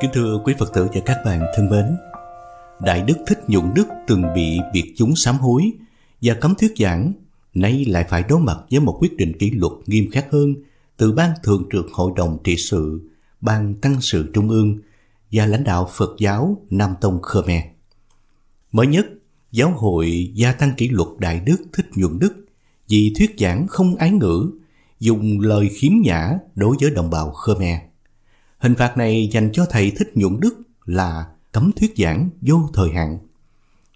Kính thưa quý Phật tử và các bạn thân mến, Đại Đức Thích Nhuận Đức từng bị biệt chúng sám hối và cấm thuyết giảng, nay lại phải đối mặt với một quyết định kỷ luật nghiêm khắc hơn từ Ban Thường trực Hội đồng Trị sự, Ban Tăng sự Trung ương và lãnh đạo Phật giáo Nam Tông Khmer. Mới nhất, Giáo hội gia tăng kỷ luật Đại Đức Thích Nhuận Đức vì thuyết giảng không ái ngữ, dùng lời khiếm nhã đối với đồng bào Khmer. Hình phạt này dành cho thầy Thích Nhuận Đức là cấm thuyết giảng vô thời hạn.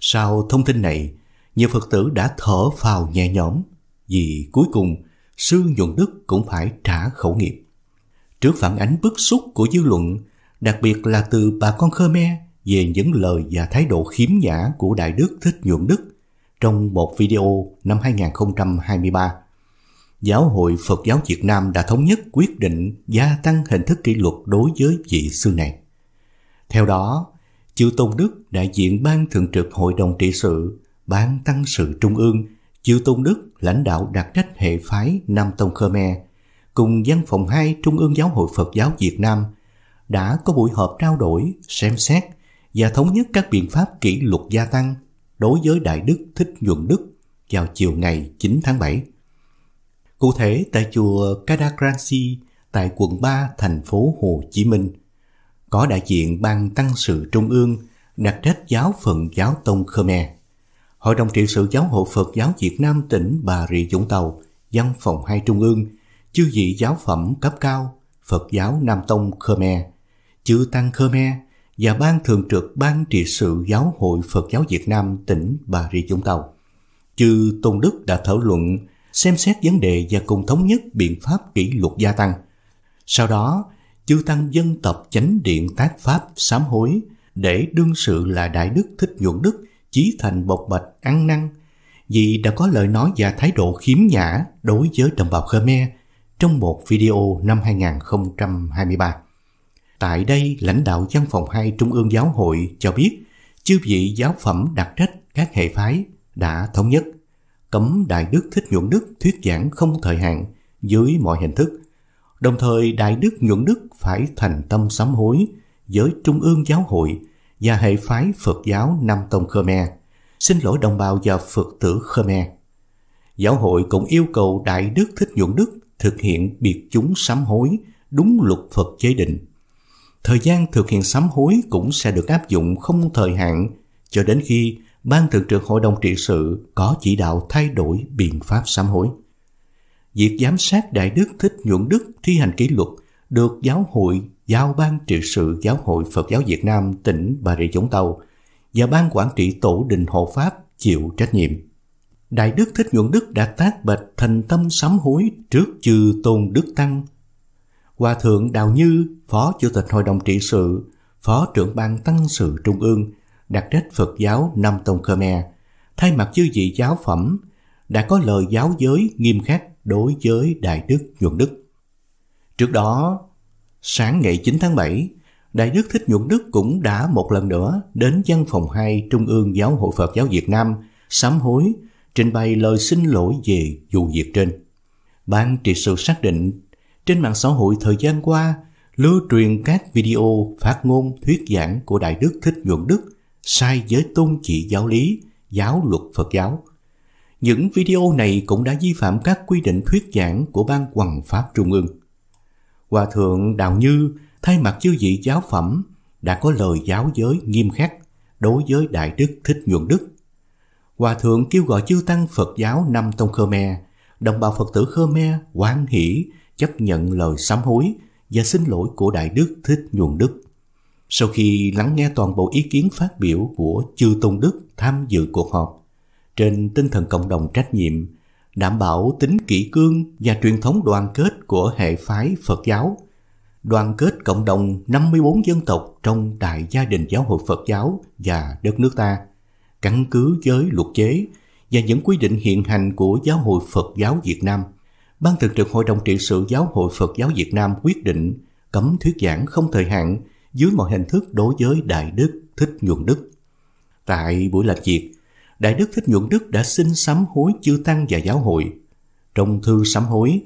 Sau thông tin này, nhiều Phật tử đã thở phào nhẹ nhõm vì cuối cùng sư Nhuận Đức cũng phải trả khẩu nghiệp. Trước phản ánh bức xúc của dư luận, đặc biệt là từ bà con Khmer về những lời và thái độ khiếm nhã của Đại Đức Thích Nhuận Đức trong một video năm 2023 Giáo hội Phật giáo Việt Nam đã thống nhất quyết định gia tăng hình thức kỷ luật đối với vị sư này. Theo đó, Chư Tôn Đức đại diện Ban Thường trực Hội đồng trị sự, Ban Tăng sự Trung ương, Chư Tôn Đức lãnh đạo đặc trách hệ phái Nam Tông Khmer, cùng văn phòng 2 Trung ương Giáo hội Phật giáo Việt Nam đã có buổi họp trao đổi, xem xét và thống nhất các biện pháp kỷ luật gia tăng đối với Đại Đức Thích Nhuận Đức vào chiều ngày 9 tháng 7. Cụ thể tại chùa Kadakransi tại quận 3 thành phố Hồ Chí Minh có đại diện ban tăng sự trung ương đặc trách giáo phận giáo tông Khmer. Hội đồng trị sự giáo hội Phật giáo Việt Nam tỉnh Bà Rịa Vũng Tàu, văn phòng hai trung ương, chư vị giáo phẩm cấp cao, Phật giáo Nam Tông Khmer, chư tăng Khmer và ban thường trực ban trị sự giáo hội Phật giáo Việt Nam tỉnh Bà Rịa Vũng Tàu. Chư Tôn Đức đã thảo luận xem xét vấn đề và cùng thống nhất biện pháp kỷ luật gia tăng. Sau đó, chư tăng dân tập chánh điện tác pháp sám hối để đương sự là Đại Đức Thích Nhuận Đức chí thành bộc bạch ăn năn vì đã có lời nói và thái độ khiếm nhã đối với đồng bào Khmer trong một video năm 2023. Tại đây, lãnh đạo văn phòng 2 Trung ương Giáo hội cho biết chư vị giáo phẩm đặc trách các hệ phái đã thống nhất cấm Đại Đức Thích Nhuận Đức thuyết giảng không thời hạn dưới mọi hình thức. Đồng thời Đại Đức Nhuận Đức phải thành tâm sám hối với Trung ương Giáo hội và hệ phái Phật giáo Nam Tông Khmer, xin lỗi đồng bào và Phật tử Khmer. Giáo hội cũng yêu cầu Đại Đức Thích Nhuận Đức thực hiện biệt chúng sám hối đúng luật Phật chế định. Thời gian thực hiện sám hối cũng sẽ được áp dụng không thời hạn cho đến khi Ban Thường trực Hội đồng trị sự có chỉ đạo thay đổi biện pháp sám hối. Việc giám sát Đại Đức Thích Nhuận Đức thi hành kỷ luật được Giáo hội Giao ban trị sự Giáo hội Phật giáo Việt Nam tỉnh Bà Rịa Vũng Tàu và Ban quản trị Tổ đình Hộ Pháp chịu trách nhiệm. Đại Đức Thích Nhuận Đức đã tác bạch thành tâm sám hối trước chư Tôn Đức Tăng. Hòa Thượng Đào Như, Phó Chủ tịch Hội đồng trị sự, Phó trưởng ban Tăng sự Trung ương đặt trách Phật giáo Nam Tông Khmer, thay mặt chư vị giáo phẩm, đã có lời giáo giới nghiêm khắc đối với Đại Đức Nhuận Đức. Trước đó, sáng ngày 9 tháng 7, Đại Đức Thích Nhuận Đức cũng đã một lần nữa đến văn phòng 2 Trung ương Giáo hội Phật giáo Việt Nam sám hối, trình bày lời xin lỗi về vụ việc trên. Ban trị sự xác định, trên mạng xã hội thời gian qua, lưu truyền các video phát ngôn thuyết giảng của Đại Đức Thích Nhuận Đức sai với tôn trị giáo lý, giáo luật Phật giáo. Những video này cũng đã vi phạm các quy định thuyết giảng của Ban Hoằng Pháp Trung ương. Hòa Thượng Đào Như thay mặt chư vị giáo phẩm đã có lời giáo giới nghiêm khắc đối với Đại Đức Thích Nhuận Đức. Hòa Thượng kêu gọi chư Tăng Phật giáo Nam Tông Khmer, đồng bào Phật tử Khmer hoan hỷ chấp nhận lời sám hối và xin lỗi của Đại Đức Thích Nhuận Đức. Sau khi lắng nghe toàn bộ ý kiến phát biểu của chư Tôn Đức tham dự cuộc họp, trên tinh thần cộng đồng trách nhiệm, đảm bảo tính kỷ cương và truyền thống đoàn kết của hệ phái Phật giáo, đoàn kết cộng đồng 54 dân tộc trong đại gia đình giáo hội Phật giáo và đất nước ta, căn cứ với luật chế và những quy định hiện hành của Giáo hội Phật giáo Việt Nam. Ban thường trực Hội đồng trị sự Giáo hội Phật giáo Việt Nam quyết định cấm thuyết giảng không thời hạn dưới mọi hình thức đối với Đại Đức Thích Nhuận Đức. Tại buổi làm việc, Đại Đức Thích Nhuận Đức đã xin sám hối chư Tăng và giáo hội. Trong thư sám hối,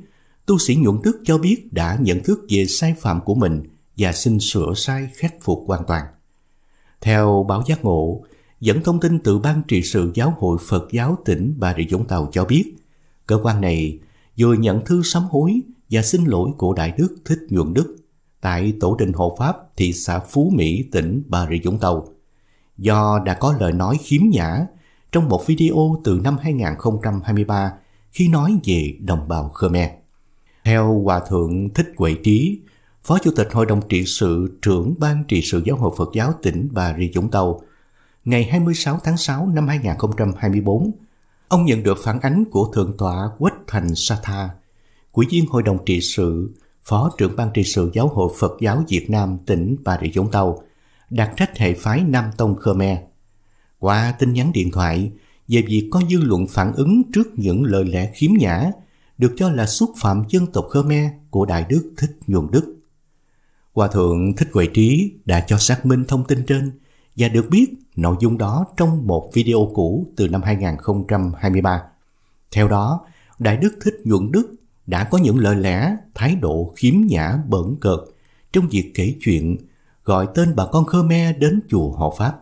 tu sĩ Nhuận Đức cho biết đã nhận thức về sai phạm của mình và xin sửa sai khắc phục hoàn toàn. Theo báo giác ngộ, dẫn thông tin từ Ban trị sự Giáo hội Phật giáo tỉnh Bà Rịa Vũng Tàu cho biết, cơ quan này vừa nhận thư sám hối và xin lỗi của Đại Đức Thích Nhuận Đức tại Tổ đình Hộ Pháp thị xã Phú Mỹ, tỉnh Bà Rịa Vũng Tàu. Do đã có lời nói khiếm nhã trong một video từ năm 2023 khi nói về đồng bào Khmer. Theo Hòa Thượng Thích Huệ Trí, Phó Chủ tịch Hội đồng trị sự trưởng Ban trị sự Giáo hội Phật giáo tỉnh Bà Rịa Vũng Tàu, ngày 26 tháng 6 năm 2024, ông nhận được phản ánh của Thượng tọa Quách Thành Sa Tha, Quỹ viên Hội đồng trị sự, Phó trưởng Ban trị sự Giáo hội Phật giáo Việt Nam tỉnh Bà Rịa Vũng Tàu, đặt trách hệ phái Nam Tông Khmer. Qua tin nhắn điện thoại về việc có dư luận phản ứng trước những lời lẽ khiếm nhã được cho là xúc phạm dân tộc Khmer của Đại Đức Thích Nhuận Đức. Hòa Thượng Thích Huệ Trí đã cho xác minh thông tin trên và được biết nội dung đó trong một video cũ từ năm 2023. Theo đó, Đại Đức Thích Nhuận Đức đã có những lời lẽ, thái độ khiếm nhã bẩn cợt trong việc kể chuyện gọi tên bà con Khmer đến chùa Hộ Pháp.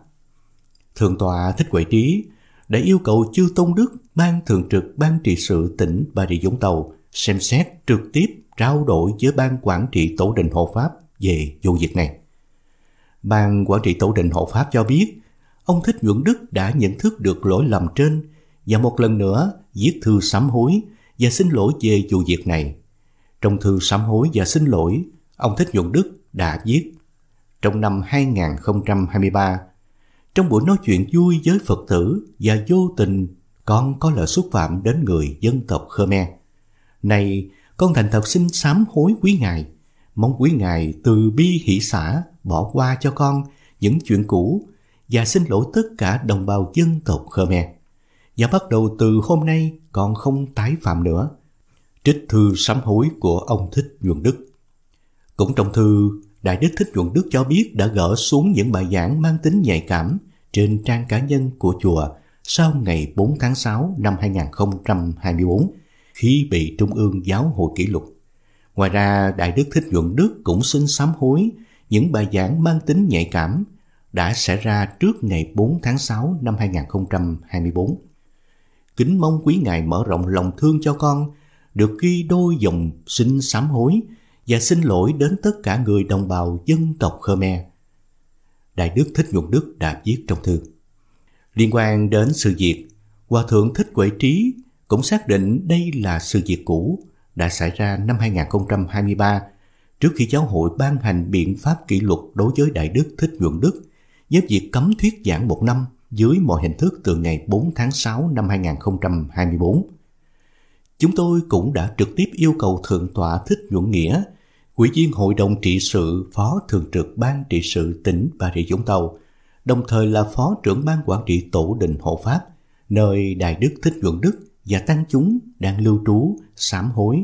Thượng tọa Thích Quệ Trí đã yêu cầu chư Tôn Đức Ban Thường trực Ban trị sự tỉnh Bà Rịa Vũng Tàu xem xét trực tiếp trao đổi với Ban Quản trị Tổ đình Hộ Pháp về vụ việc này. Ban Quản trị Tổ đình Hộ Pháp cho biết ông Thích Nhuận Đức đã nhận thức được lỗi lầm trên và một lần nữa viết thư sám hối và xin lỗi về vụ việc này. Trong thư sám hối và xin lỗi, ông Thích Nhuận Đức đã viết trong năm 2023 trong buổi nói chuyện vui với Phật tử và vô tình con có lời xúc phạm đến người dân tộc Khmer. Này, con thành thật xin sám hối quý ngài, mong quý ngài từ bi hỷ xã bỏ qua cho con những chuyện cũ và xin lỗi tất cả đồng bào dân tộc Khmer. Và bắt đầu từ hôm nay còn không tái phạm nữa. Trích thư sám hối của ông Thích Nhuận Đức. Cũng trong thư, Đại Đức Thích Nhuận Đức cho biết đã gỡ xuống những bài giảng mang tính nhạy cảm trên trang cá nhân của chùa sau ngày 4 tháng 6 năm 2024 khi bị Trung ương Giáo hội kỷ luật. Ngoài ra, Đại Đức Thích Nhuận Đức cũng xin sám hối những bài giảng mang tính nhạy cảm đã xảy ra trước ngày 4 tháng 6 năm 2024. Kính mong quý Ngài mở rộng lòng thương cho con, được ghi đôi dòng xin sám hối và xin lỗi đến tất cả người đồng bào dân tộc Khmer. Đại Đức Thích Nhuận Đức đã viết trong thư. Liên quan đến sự việc, Hòa Thượng Thích Quệ Trí cũng xác định đây là sự việc cũ đã xảy ra năm 2023 trước khi giáo hội ban hành biện pháp kỷ luật đối với Đại Đức Thích Nhuận Đức với việc cấm thuyết giảng một năm dưới mọi hình thức từ ngày 4 tháng 6 năm 2024. Chúng tôi cũng đã trực tiếp yêu cầu Thượng tọa Thích Nhuận Nghĩa, Ủy viên Hội đồng trị sự Phó Thường trực Ban trị sự tỉnh Bà Rịa Vũng Tàu, đồng thời là Phó trưởng Ban quản trị Tổ đình Hộ Pháp, nơi Đại Đức Thích Nhuận Đức và tăng chúng đang lưu trú, sám hối,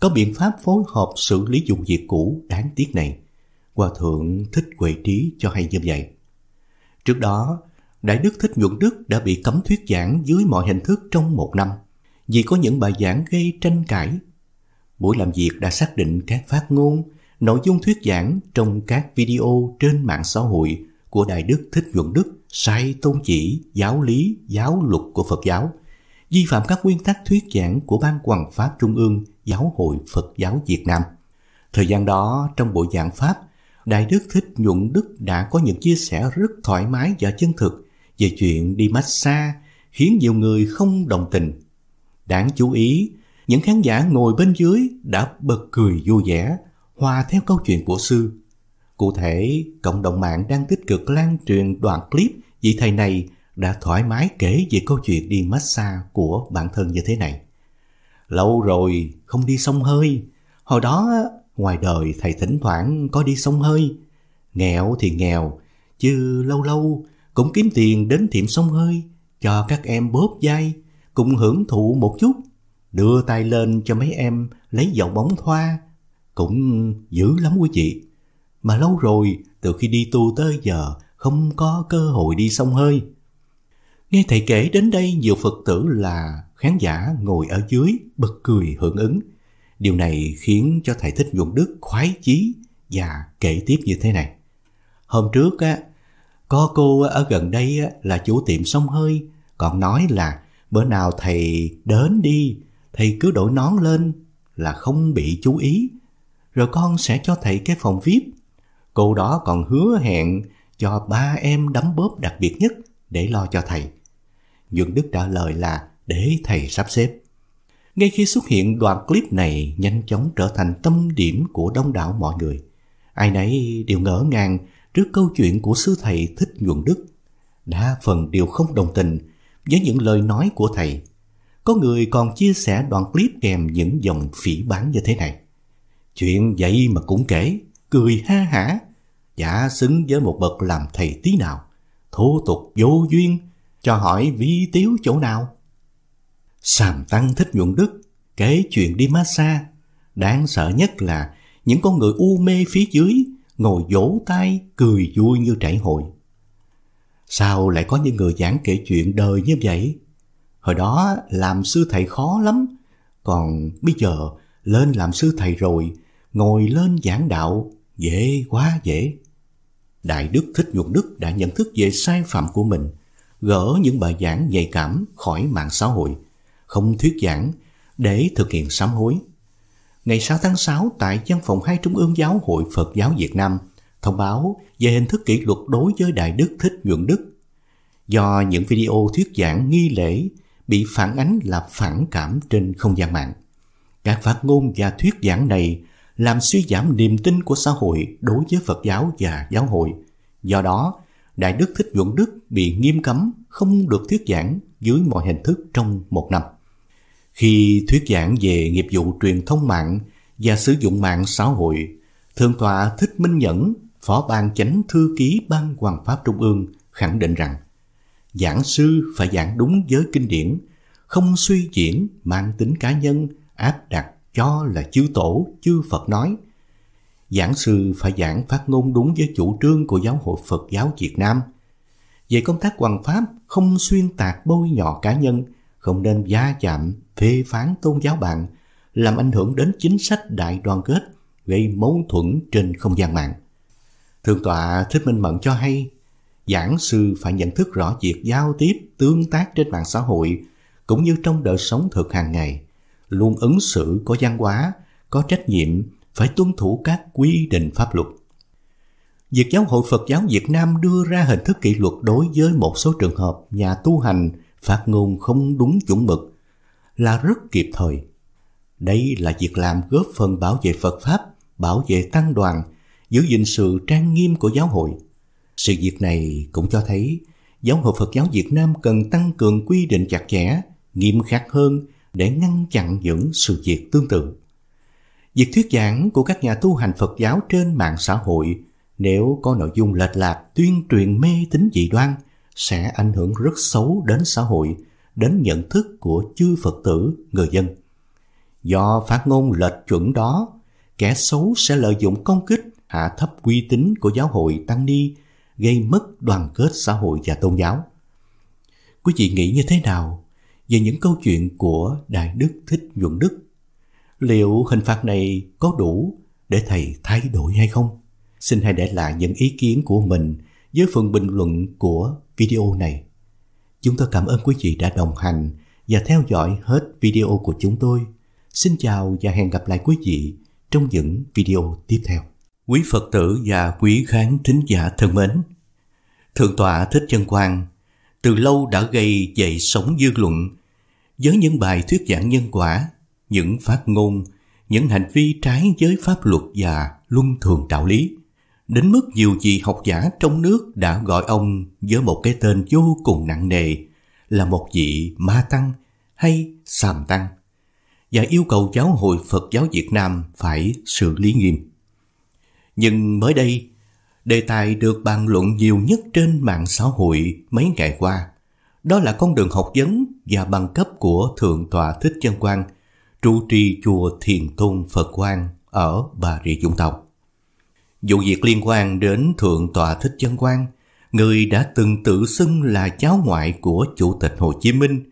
có biện pháp phối hợp xử lý vụ việc cũ đáng tiếc này. Hòa Thượng Thích Huệ Trí cho hay như vậy. Trước đó, Đại Đức Thích Nhuận Đức đã bị cấm thuyết giảng dưới mọi hình thức trong một năm vì có những bài giảng gây tranh cãi. Buổi làm việc đã xác định các phát ngôn, nội dung thuyết giảng trong các video trên mạng xã hội của Đại Đức Thích Nhuận Đức sai tôn chỉ, giáo lý, giáo luật của Phật giáo, vi phạm các nguyên tắc thuyết giảng của Ban Hoàng Pháp Trung ương Giáo hội Phật giáo Việt Nam. Thời gian đó, trong buổi giảng Pháp, Đại Đức Thích Nhuận Đức đã có những chia sẻ rất thoải mái và chân thực về chuyện đi massage khiến nhiều người không đồng tình. Đáng chú ý, những khán giả ngồi bên dưới đã bật cười vui vẻ, hòa theo câu chuyện của sư. Cụ thể, cộng đồng mạng đang tích cực lan truyền đoạn clip vị thầy này đã thoải mái kể về câu chuyện đi massage của bản thân như thế này. Lâu rồi không đi sông hơi, hồi đó ngoài đời thầy thỉnh thoảng có đi sông hơi. Nghèo thì nghèo, chứ lâu lâu cũng kiếm tiền đến tiệm sông hơi cho các em bóp vai cùng hưởng thụ một chút. Đưa tay lên cho mấy em lấy dầu bóng thoa cũng dữ lắm quý chị mà lâu rồi từ khi đi tu tới giờ không có cơ hội đi sông hơi. Nghe thầy kể đến đây nhiều phật tử là khán giả ngồi ở dưới bật cười hưởng ứng. Điều này khiến cho thầy thích nhuận đức khoái chí và kể tiếp như thế này. Hôm trước á, có cô ở gần đây là chủ tiệm sông hơi, còn nói là bữa nào thầy đến đi, thầy cứ đổi nón lên là không bị chú ý, rồi con sẽ cho thầy cái phòng VIP. Cô đó còn hứa hẹn cho ba em đấm bóp đặc biệt nhất để lo cho thầy. Nhuận Đức trả lời là để thầy sắp xếp. Ngay khi xuất hiện đoạn clip này nhanh chóng trở thành tâm điểm của đông đảo mọi người. Ai nấy đều ngỡ ngàng trước câu chuyện của sư thầy Thích Nhuận Đức. Đa phần đều không đồng tình với những lời nói của thầy. Có người còn chia sẻ đoạn clip kèm những dòng phỉ bán như thế này. Chuyện vậy mà cũng kể, cười ha hả, giả xứng với một bậc làm thầy tí nào. Thô tục vô duyên, cho hỏi vi tiếu chỗ nào. Sàm Tăng thích nhuận đức, kể chuyện đi massage. Đáng sợ nhất là những con người u mê phía dưới ngồi vỗ tay cười vui như trải hội. Sao lại có những người giảng kể chuyện đời như vậy? Hồi đó làm sư thầy khó lắm, còn bây giờ lên làm sư thầy rồi, ngồi lên giảng đạo, dễ quá dễ. Đại Đức Thích Nhuận Đức đã nhận thức về sai phạm của mình, gỡ những bài giảng nhạy cảm khỏi mạng xã hội, không thuyết giảng để thực hiện sám hối. Ngày 6 tháng 6 tại văn phòng hai Trung ương Giáo hội Phật giáo Việt Nam thông báo về hình thức kỷ luật đối với Đại Đức Thích Nhuận Đức. Do những video thuyết giảng nghi lễ bị phản ánh là phản cảm trên không gian mạng. Các phát ngôn và thuyết giảng này làm suy giảm niềm tin của xã hội đối với Phật giáo và giáo hội. Do đó, Đại Đức Thích Nhuận Đức bị nghiêm cấm không được thuyết giảng dưới mọi hình thức trong một năm. Khi thuyết giảng về nghiệp vụ truyền thông mạng và sử dụng mạng xã hội, Thượng tọa Thích Minh Nhẫn, Phó ban chánh thư ký Ban Hoàng Pháp Trung ương khẳng định rằng giảng sư phải giảng đúng với kinh điển, không suy diễn mang tính cá nhân, áp đặt cho là chư tổ, chư Phật nói. Giảng sư phải giảng phát ngôn đúng với chủ trương của Giáo hội Phật giáo Việt Nam. Về công tác hoàng pháp, không xuyên tạc bôi nhọ cá nhân, không nên va chạm, phê phán tôn giáo bạn, làm ảnh hưởng đến chính sách đại đoàn kết, gây mâu thuẫn trên không gian mạng. Thượng tọa Thích Minh Mẫn cho hay, giảng sư phải nhận thức rõ việc giao tiếp, tương tác trên mạng xã hội, cũng như trong đời sống thực hàng ngày, luôn ứng xử có văn hóa, có trách nhiệm, phải tuân thủ các quy định pháp luật. Việc Giáo hội Phật giáo Việt Nam đưa ra hình thức kỷ luật đối với một số trường hợp nhà tu hành phát ngôn không đúng chuẩn mực là rất kịp thời. Đây là việc làm góp phần bảo vệ Phật Pháp, bảo vệ tăng đoàn, giữ gìn sự trang nghiêm của giáo hội. Sự việc này cũng cho thấy Giáo hội Phật giáo Việt Nam cần tăng cường quy định chặt chẽ, nghiêm khắc hơn để ngăn chặn những sự việc tương tự. Việc thuyết giảng của các nhà tu hành Phật giáo trên mạng xã hội nếu có nội dung lệch lạc tuyên truyền mê tín dị đoan sẽ ảnh hưởng rất xấu đến xã hội, đến nhận thức của chư Phật tử, người dân. Do phát ngôn lệch chuẩn đó, kẻ xấu sẽ lợi dụng công kích hạ thấp uy tín của giáo hội tăng ni, gây mất đoàn kết xã hội và tôn giáo. Quý vị nghĩ như thế nào về những câu chuyện của Đại Đức Thích Nhuận Đức? Liệu hình phạt này có đủ để thầy thay đổi hay không? Xin hãy để lại những ý kiến của mình dưới phần bình luận của video này. Chúng tôi cảm ơn quý vị đã đồng hành và theo dõi hết video của chúng tôi. Xin chào và hẹn gặp lại quý vị trong những video tiếp theo. Quý Phật tử và quý khán thính giả thân mến, Thượng tọa Thích Chân Quang từ lâu đã gây dậy sóng dư luận với những bài thuyết giảng nhân quả, những phát ngôn, những hành vi trái với pháp luật và luân thường đạo lý. Đến mức nhiều vị học giả trong nước đã gọi ông với một cái tên vô cùng nặng nề là một vị ma tăng hay sàm tăng và yêu cầu giáo hội Phật giáo Việt Nam phải xử lý nghiêm. Nhưng mới đây, đề tài được bàn luận nhiều nhất trên mạng xã hội mấy ngày qua đó là con đường học vấn và bằng cấp của Thượng tọa Thích Chân Quang, trụ trì chùa Thiền Tôn Phật Quang ở Bà Rịa Vũng Tàu. Vụ việc liên quan đến Thượng tọa Thích Chân Quang, người đã từng tự xưng là cháu ngoại của Chủ tịch Hồ Chí Minh,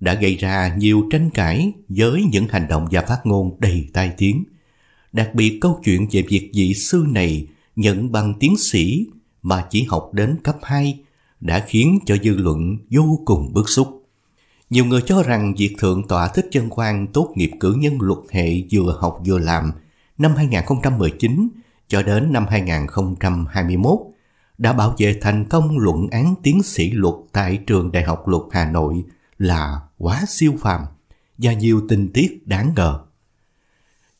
đã gây ra nhiều tranh cãi với những hành động và phát ngôn đầy tai tiếng, Đặc biệt câu chuyện về việc vị sư này nhận bằng tiến sĩ mà chỉ học đến cấp 2 đã khiến cho dư luận vô cùng bức xúc. Nhiều người cho rằng việc Thượng tọa Thích Chân Quang tốt nghiệp cử nhân luật hệ vừa học vừa làm năm 2019 cho đến năm 2021 đã bảo vệ thành công luận án tiến sĩ luật tại trường Đại học Luật Hà Nội là quá siêu phàm và nhiều tình tiết đáng ngờ.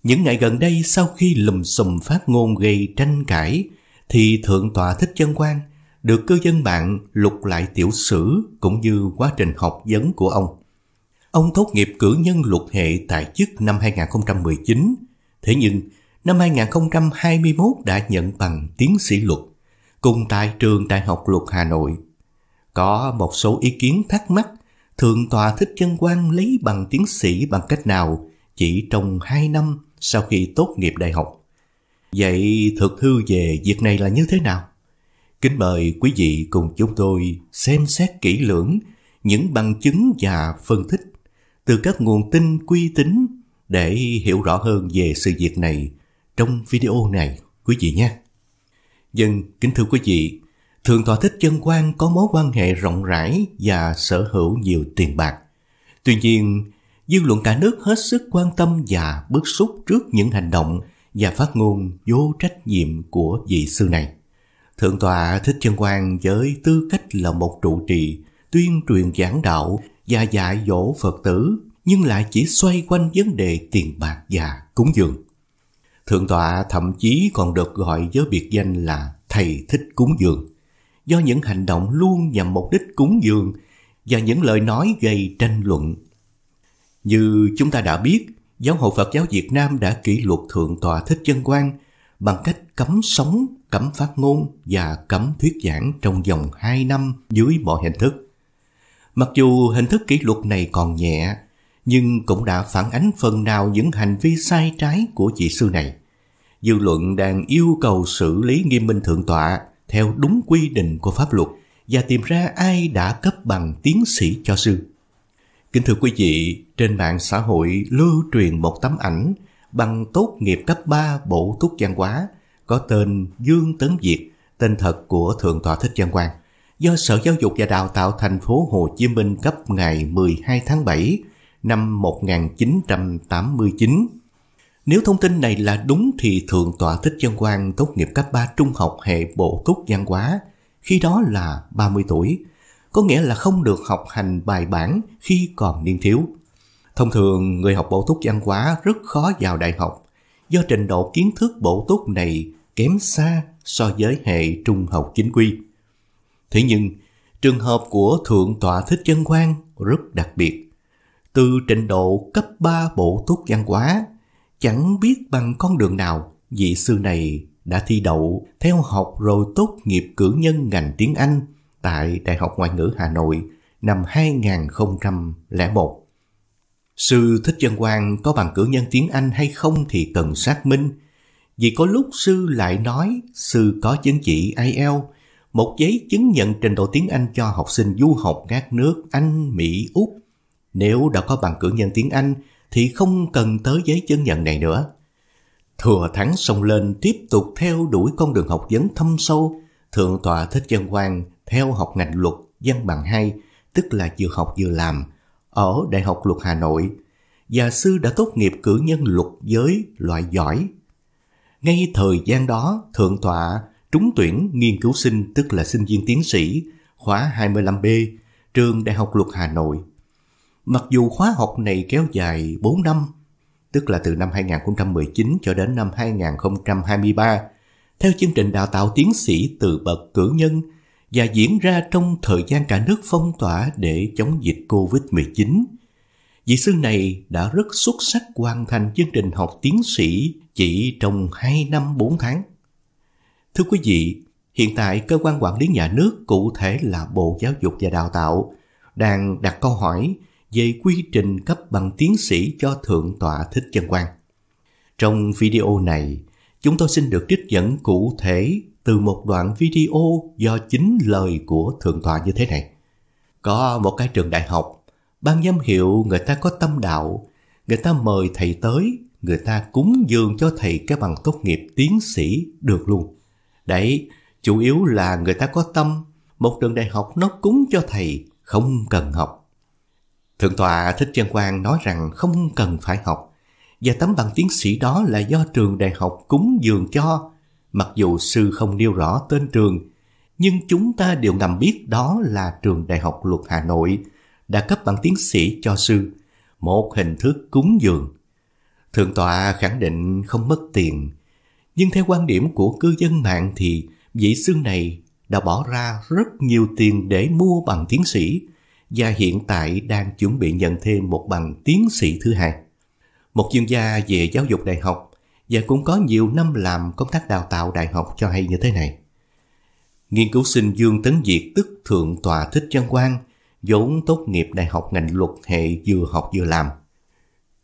Những ngày gần đây sau khi lùm xùm phát ngôn gây tranh cãi thì Thượng tọa Thích Chân Quang được cư dân mạng lục lại tiểu sử cũng như quá trình học vấn của ông. Ông tốt nghiệp cử nhân luật hệ tại chức năm 2019, thế nhưng năm 2021 đã nhận bằng tiến sĩ luật, cùng tại trường Đại học Luật Hà Nội. Có một số ý kiến thắc mắc Thượng tòa Thích Chân Quang lấy bằng tiến sĩ bằng cách nào chỉ trong 2 năm sau khi tốt nghiệp đại học. Vậy thực hư về việc này là như thế nào? Kính mời quý vị cùng chúng tôi xem xét kỹ lưỡng những bằng chứng và phân tích từ các nguồn tin uy tín để hiểu rõ hơn về sự việc này trong video này quý vị nhé. Dân kính thưa quý vị, Thượng tọa Thích Chân quan có mối quan hệ rộng rãi và sở hữu nhiều tiền bạc. Tuy nhiên, dư luận cả nước hết sức quan tâm và bức xúc trước những hành động và phát ngôn vô trách nhiệm của vị sư này. Thượng tọa Thích Chân Quang với tư cách là một trụ trì, tuyên truyền giảng đạo và dạy dỗ Phật tử, nhưng lại chỉ xoay quanh vấn đề tiền bạc và cúng dường. Thượng tọa thậm chí còn được gọi với biệt danh là Thầy Thích Cúng Dường, do những hành động luôn nhằm mục đích cúng dường và những lời nói gây tranh luận. Như chúng ta đã biết, Giáo hội Phật giáo Việt Nam đã kỷ luật Thượng tọa Thích Chân Quang bằng cách cấm sống, cấm phát ngôn và cấm thuyết giảng trong vòng 2 năm dưới mọi hình thức. Mặc dù hình thức kỷ luật này còn nhẹ, nhưng cũng đã phản ánh phần nào những hành vi sai trái của vị sư này. Dư luận đang yêu cầu xử lý nghiêm minh thượng tọa theo đúng quy định của pháp luật và tìm ra ai đã cấp bằng tiến sĩ cho sư. Kính thưa quý vị, trên mạng xã hội lưu truyền một tấm ảnh bằng tốt nghiệp cấp 3 Bộ Túc Văn hóa có tên Dương Tấn Việt, tên thật của Thượng tọa Thích Văn Quang, do Sở Giáo dục và Đào tạo thành phố Hồ Chí Minh cấp ngày 12 tháng 7 năm 1989. Nếu thông tin này là đúng thì Thượng tọa Thích Văn Quang tốt nghiệp cấp 3 trung học hệ Bộ Túc Văn hóa, khi đó là 30 tuổi, có nghĩa là không được học hành bài bản khi còn niên thiếu. Thông thường, người học bổ túc văn hóa rất khó vào đại học do trình độ kiến thức bổ túc này kém xa so với hệ trung học chính quy. Thế nhưng, trường hợp của Thượng tọa Thích Chân Quang rất đặc biệt. Từ trình độ cấp 3 bộ túc văn hóa, chẳng biết bằng con đường nào vị sư này đã thi đậu theo học rồi tốt nghiệp cử nhân ngành tiếng Anh tại Đại học Ngoại ngữ Hà Nội năm 2001. Sư Thích Chân Quang có bằng cử nhân tiếng Anh hay không thì cần xác minh. Vì có lúc sư lại nói sư có chứng chỉ IELTS, một giấy chứng nhận trình độ tiếng Anh cho học sinh du học các nước Anh, Mỹ, Úc. Nếu đã có bằng cử nhân tiếng Anh thì không cần tới giấy chứng nhận này nữa. Thừa thắng sông lên tiếp tục theo đuổi con đường học vấn thâm sâu, Thượng tọa Thích Dân Quang theo học ngành luật văn bằng 2, tức là vừa học vừa làm, ở Đại học Luật Hà Nội Già sư đã tốt nghiệp cử nhân luật giới loại giỏi. Ngay thời gian đó, Thượng tọa trúng tuyển nghiên cứu sinh tức là sinh viên tiến sĩ khóa 25B trường Đại học Luật Hà Nội. Mặc dù khóa học này kéo dài 4 năm, tức là từ năm 2019 cho đến năm 2023, theo chương trình đào tạo tiến sĩ từ bậc cử nhân và diễn ra trong thời gian cả nước phong tỏa để chống dịch Covid-19. Vị sư này đã rất xuất sắc hoàn thành chương trình học tiến sĩ chỉ trong 2 năm 4 tháng. Thưa quý vị, hiện tại cơ quan quản lý nhà nước cụ thể là Bộ Giáo dục và Đào tạo đang đặt câu hỏi về quy trình cấp bằng tiến sĩ cho Thượng tọa Thích Chân Quang. Trong video này, chúng tôi xin được trích dẫn cụ thể từ một đoạn video do chính lời của Thượng tọa như thế này. Có một cái trường đại học, ban giám hiệu người ta có tâm đạo, người ta mời thầy tới, người ta cúng dường cho thầy cái bằng tốt nghiệp tiến sĩ được luôn. Đấy, chủ yếu là người ta có tâm, một trường đại học nó cúng cho thầy, không cần học. Thượng tọa Thích Chân Quang nói rằng không cần phải học, và tấm bằng tiến sĩ đó là do trường đại học cúng dường cho. Mặc dù sư không nêu rõ tên trường, nhưng chúng ta đều ngầm biết đó là trường đại học luật Hà Nội đã cấp bằng tiến sĩ cho sư, một hình thức cúng dường. Thượng tọa khẳng định không mất tiền, nhưng theo quan điểm của cư dân mạng thì vị sư này đã bỏ ra rất nhiều tiền để mua bằng tiến sĩ và hiện tại đang chuẩn bị nhận thêm một bằng tiến sĩ thứ hai. Một chuyên gia về giáo dục đại học và cũng có nhiều năm làm công tác đào tạo đại học cho hay như thế này. Nghiên cứu sinh Dương Tấn Diệt tức Thượng Tòa Thích Trân Quang vốn tốt nghiệp đại học ngành luật hệ vừa học vừa làm.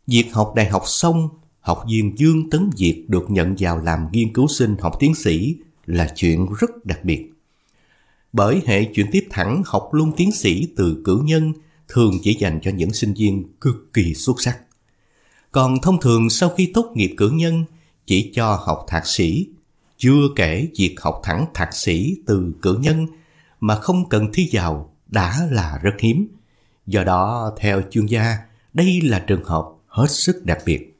Việc học đại học xong, học viên Dương Tấn Diệt được nhận vào làm nghiên cứu sinh học tiến sĩ là chuyện rất đặc biệt. Bởi hệ chuyển tiếp thẳng học luôn tiến sĩ từ cử nhân thường chỉ dành cho những sinh viên cực kỳ xuất sắc. Còn thông thường sau khi tốt nghiệp cử nhân chỉ cho học thạc sĩ, chưa kể việc học thẳng thạc sĩ từ cử nhân mà không cần thi vào đã là rất hiếm. Do đó, theo chuyên gia, đây là trường hợp hết sức đặc biệt.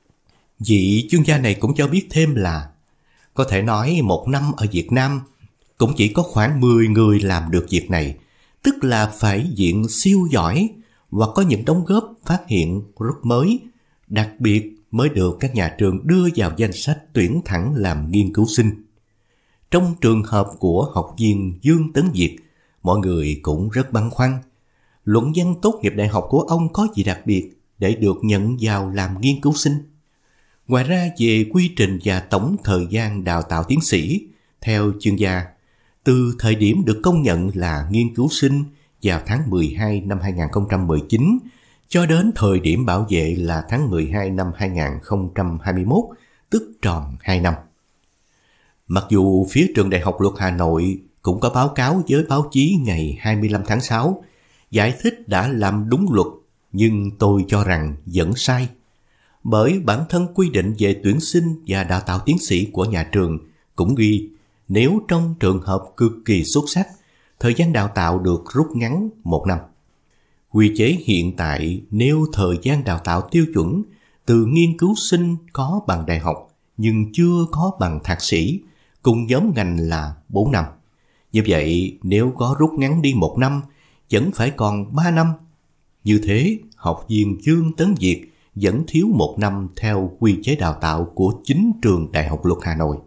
Vị chuyên gia này cũng cho biết thêm là có thể nói một năm ở Việt Nam cũng chỉ có khoảng 10 người làm được việc này, tức là phải diện siêu giỏi và có những đóng góp phát hiện rất mới, đặc biệt mới được các nhà trường đưa vào danh sách tuyển thẳng làm nghiên cứu sinh. Trong trường hợp của học viên Dương Tấn Việt, mọi người cũng rất băn khoăn. Luận văn tốt nghiệp đại học của ông có gì đặc biệt để được nhận vào làm nghiên cứu sinh? Ngoài ra về quy trình và tổng thời gian đào tạo tiến sĩ, theo chuyên gia, từ thời điểm được công nhận là nghiên cứu sinh vào tháng 12 năm 2019 cho đến thời điểm bảo vệ là tháng 12 năm 2021, tức tròn 2 năm. Mặc dù phía trường Đại học Luật Hà Nội cũng có báo cáo với báo chí ngày 25 tháng 6 giải thích đã làm đúng luật nhưng tôi cho rằng vẫn sai. Bởi bản thân quy định về tuyển sinh và đào tạo tiến sĩ của nhà trường cũng ghi nếu trong trường hợp cực kỳ xuất sắc, thời gian đào tạo được rút ngắn một năm. Quy chế hiện tại nêu thời gian đào tạo tiêu chuẩn từ nghiên cứu sinh có bằng đại học nhưng chưa có bằng thạc sĩ cùng nhóm ngành là 4 năm. Như vậy nếu có rút ngắn đi một năm vẫn phải còn 3 năm. Như thế học viên Dương Tấn Việt vẫn thiếu một năm theo quy chế đào tạo của chính trường Đại học Luật Hà Nội.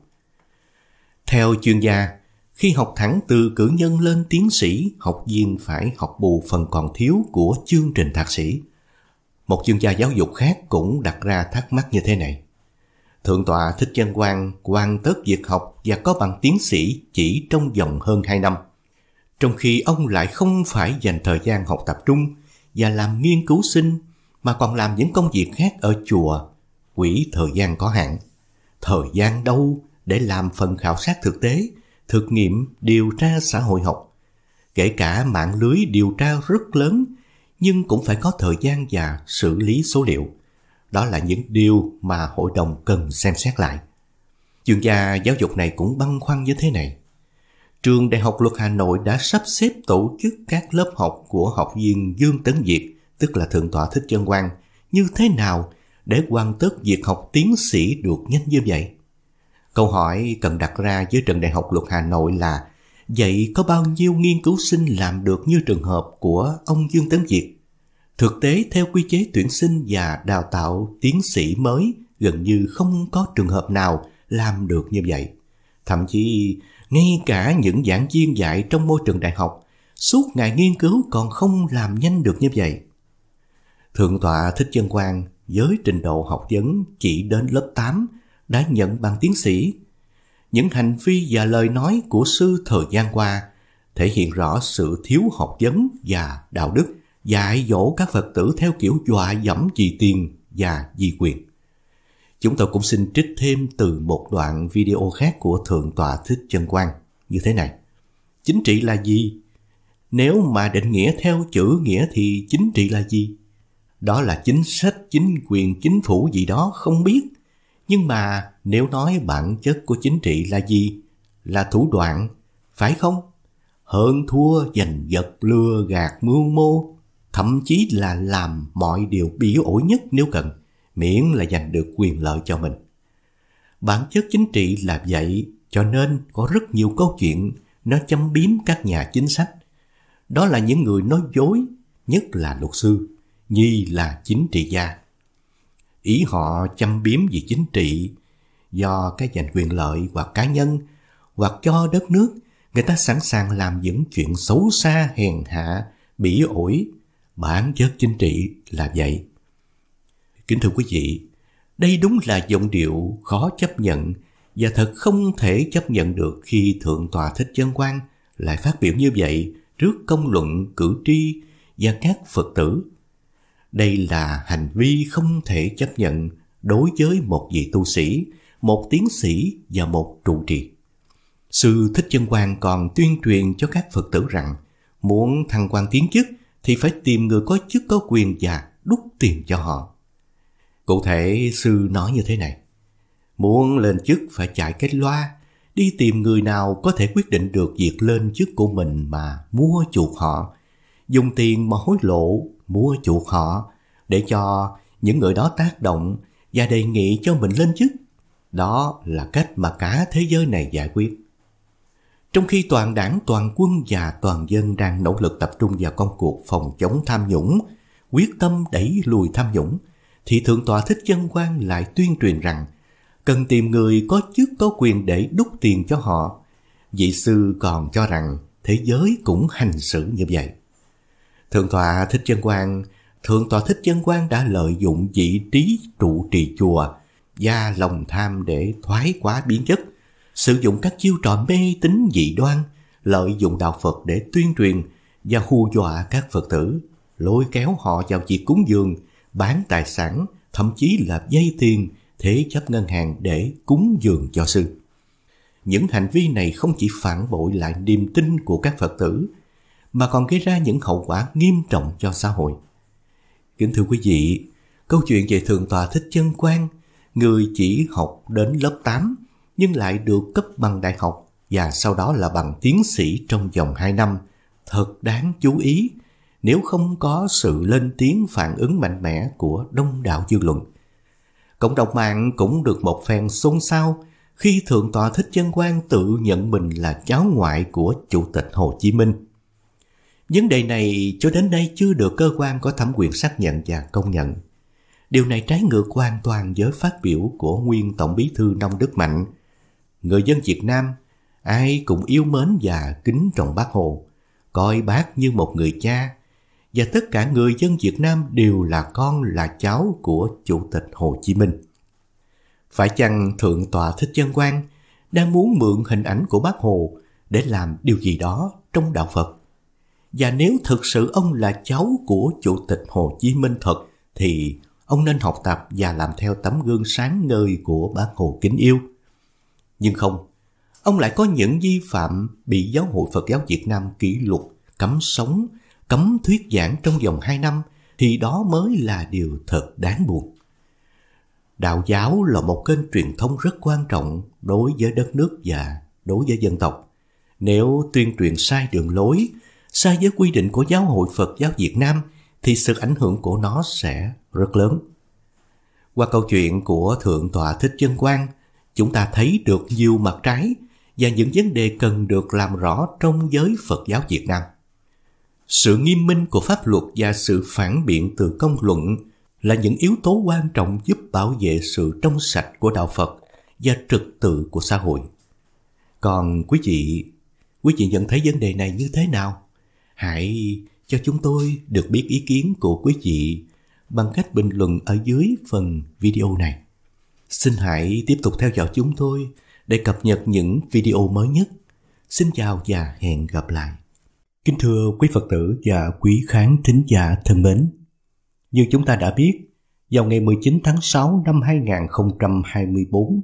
Theo chuyên gia, khi học thẳng từ cử nhân lên tiến sĩ, học viên phải học bù phần còn thiếu của chương trình thạc sĩ. Một chuyên gia giáo dục khác cũng đặt ra thắc mắc như thế này. Thượng tọa Thích Chân Quang quan tất việc học và có bằng tiến sĩ chỉ trong vòng hơn 2 năm. Trong khi ông lại không phải dành thời gian học tập trung và làm nghiên cứu sinh mà còn làm những công việc khác ở chùa, quỹ thời gian có hạn. Thời gian đâu để làm phần khảo sát thực tế, thực nghiệm, điều tra xã hội học. Kể cả mạng lưới điều tra rất lớn, nhưng cũng phải có thời gian và xử lý số liệu. Đó là những điều mà hội đồng cần xem xét lại. Chuyên gia giáo dục này cũng băn khoăn như thế này. Trường Đại học Luật Hà Nội đã sắp xếp tổ chức các lớp học của học viên Dương Tấn Việt, tức là Thượng tọa Thích Chân Quang, như thế nào để hoàn tất việc học tiến sĩ được nhanh như vậy? Câu hỏi cần đặt ra với trường Đại học Luật Hà Nội là, Vậy có bao nhiêu nghiên cứu sinh làm được như trường hợp của ông Dương Tấn Việt? Thực tế, theo quy chế tuyển sinh và đào tạo tiến sĩ mới, gần như không có trường hợp nào làm được như vậy. Thậm chí, ngay cả những giảng viên dạy trong môi trường đại học, suốt ngày nghiên cứu còn không làm nhanh được như vậy. Thượng tọa Thích Chân Quang, với trình độ học vấn chỉ đến lớp 8 đã nhận bằng tiến sĩ. Những hành vi và lời nói của sư thời gian qua thể hiện rõ sự thiếu học vấn và đạo đức, dạy dỗ các Phật tử theo kiểu dọa dẫm vì tiền và vì quyền. Chúng tôi cũng xin trích thêm từ một đoạn video khác của Thượng tọa Thích Chân Quang như thế này. Chính trị là gì? Nếu mà định nghĩa theo chữ nghĩa thì chính trị là gì? Đó là chính sách, chính quyền, chính phủ gì đó không biết – nhưng mà nếu nói bản chất của chính trị là gì? Là thủ đoạn, phải không? Hơn thua, giành giật, lừa gạt, mưu mô, thậm chí là làm mọi điều bỉ ổi nhất nếu cần, miễn là giành được quyền lợi cho mình. Bản chất chính trị là vậy, cho nên có rất nhiều câu chuyện nó châm biếm các nhà chính sách. Đó là những người nói dối, nhất là luật sư, nhi là chính trị gia. Ý họ châm biếm vì chính trị, do cái giành quyền lợi hoặc cá nhân, hoặc cho đất nước, người ta sẵn sàng làm những chuyện xấu xa, hèn hạ, bỉ ổi. Bản chất chính trị là vậy. Kính thưa quý vị, đây đúng là giọng điệu khó chấp nhận và thật không thể chấp nhận được khi thượng tòa thích chân quan lại phát biểu như vậy trước công luận cử tri và các phật tử đây là hành vi không thể chấp nhận đối với một vị tu sĩ một tiến sĩ và một trụ trì Sư Thích Chân Quang còn tuyên truyền cho các Phật tử rằng muốn thăng quan tiến chức thì phải tìm người có chức có quyền và đúc tiền cho họ. Cụ thể sư nói như thế này. Muốn lên chức phải chạy cái loa, đi tìm người nào có thể quyết định được việc lên chức của mình mà mua chuộc họ, dùng tiền mà hối lộ, mua chuộc họ để cho những người đó tác động và đề nghị cho mình lên chức. Đó là cách mà cả thế giới này giải quyết. Trong khi toàn đảng, toàn quân và toàn dân đang nỗ lực tập trung vào công cuộc phòng chống tham nhũng, quyết tâm đẩy lùi tham nhũng, thì Thượng tọa Thích Chân Quang lại tuyên truyền rằng cần tìm người có chức có quyền để đúc tiền cho họ. Vị sư còn cho rằng thế giới cũng hành xử như vậy. Thượng tọa Thích Chân Quang Thượng tọa Thích Chân Quang đã lợi dụng vị trí trụ trì chùa và lòng tham để thoái quá biến chất – sử dụng các chiêu trò mê tín dị đoan, lợi dụng đạo Phật để tuyên truyền và hù dọa các Phật tử, lôi kéo họ vào việc cúng dường, bán tài sản, thậm chí là dây tiền, thế chấp ngân hàng để cúng dường cho sư. Những hành vi này không chỉ phản bội lại niềm tin của các Phật tử, mà còn gây ra những hậu quả nghiêm trọng cho xã hội. Kính thưa quý vị, câu chuyện về Thượng tòa Thích Chân Quang, người chỉ học đến lớp 8 nhưng lại được cấp bằng đại học và sau đó là bằng tiến sĩ trong vòng 2 năm. Thật đáng chú ý nếu không có sự lên tiếng phản ứng mạnh mẽ của đông đảo dư luận. Cộng đồng mạng cũng được một phen xôn xao khi Thượng tọa Thích Chân Quang tự nhận mình là cháu ngoại của Chủ tịch Hồ Chí Minh. Vấn đề này cho đến nay chưa được cơ quan có thẩm quyền xác nhận và công nhận. Điều này trái ngược hoàn toàn với phát biểu của nguyên Tổng bí thư Nông Đức Mạnh Người dân Việt Nam ai cũng yêu mến và kính trọng bác Hồ, coi bác như một người cha, và tất cả người dân Việt Nam đều là con là cháu của Chủ tịch Hồ Chí Minh. Phải chăng Thượng tọa Thích Chân Quang đang muốn mượn hình ảnh của bác Hồ để làm điều gì đó trong đạo Phật? Và nếu thực sự ông là cháu của Chủ tịch Hồ Chí Minh thật thì ông nên học tập và làm theo tấm gương sáng ngời của bác Hồ kính yêu. Nhưng không, ông lại có những vi phạm bị Giáo hội Phật giáo Việt Nam kỷ luật, cấm sống, cấm thuyết giảng trong vòng 2 năm thì đó mới là điều thật đáng buồn. Đạo giáo là một kênh truyền thông rất quan trọng đối với đất nước và đối với dân tộc. Nếu tuyên truyền sai đường lối, sai với quy định của Giáo hội Phật giáo Việt Nam thì sự ảnh hưởng của nó sẽ rất lớn. Qua câu chuyện của Thượng tọa Thích Chân Quang, chúng ta thấy được nhiều mặt trái và những vấn đề cần được làm rõ trong giới Phật giáo Việt Nam. Sự nghiêm minh của pháp luật và sự phản biện từ công luận là những yếu tố quan trọng giúp bảo vệ sự trong sạch của đạo Phật và trật tự của xã hội. Còn quý vị, quý vị nhận thấy vấn đề này như thế nào? Hãy cho chúng tôi được biết ý kiến của quý vị bằng cách bình luận ở dưới phần video này. Xin hãy tiếp tục theo dõi chúng tôi để cập nhật những video mới nhất. Xin chào và hẹn gặp lại. Kính thưa quý Phật tử và quý khán thính giả thân mến. Như chúng ta đã biết, vào ngày 19 tháng 6 năm 2024,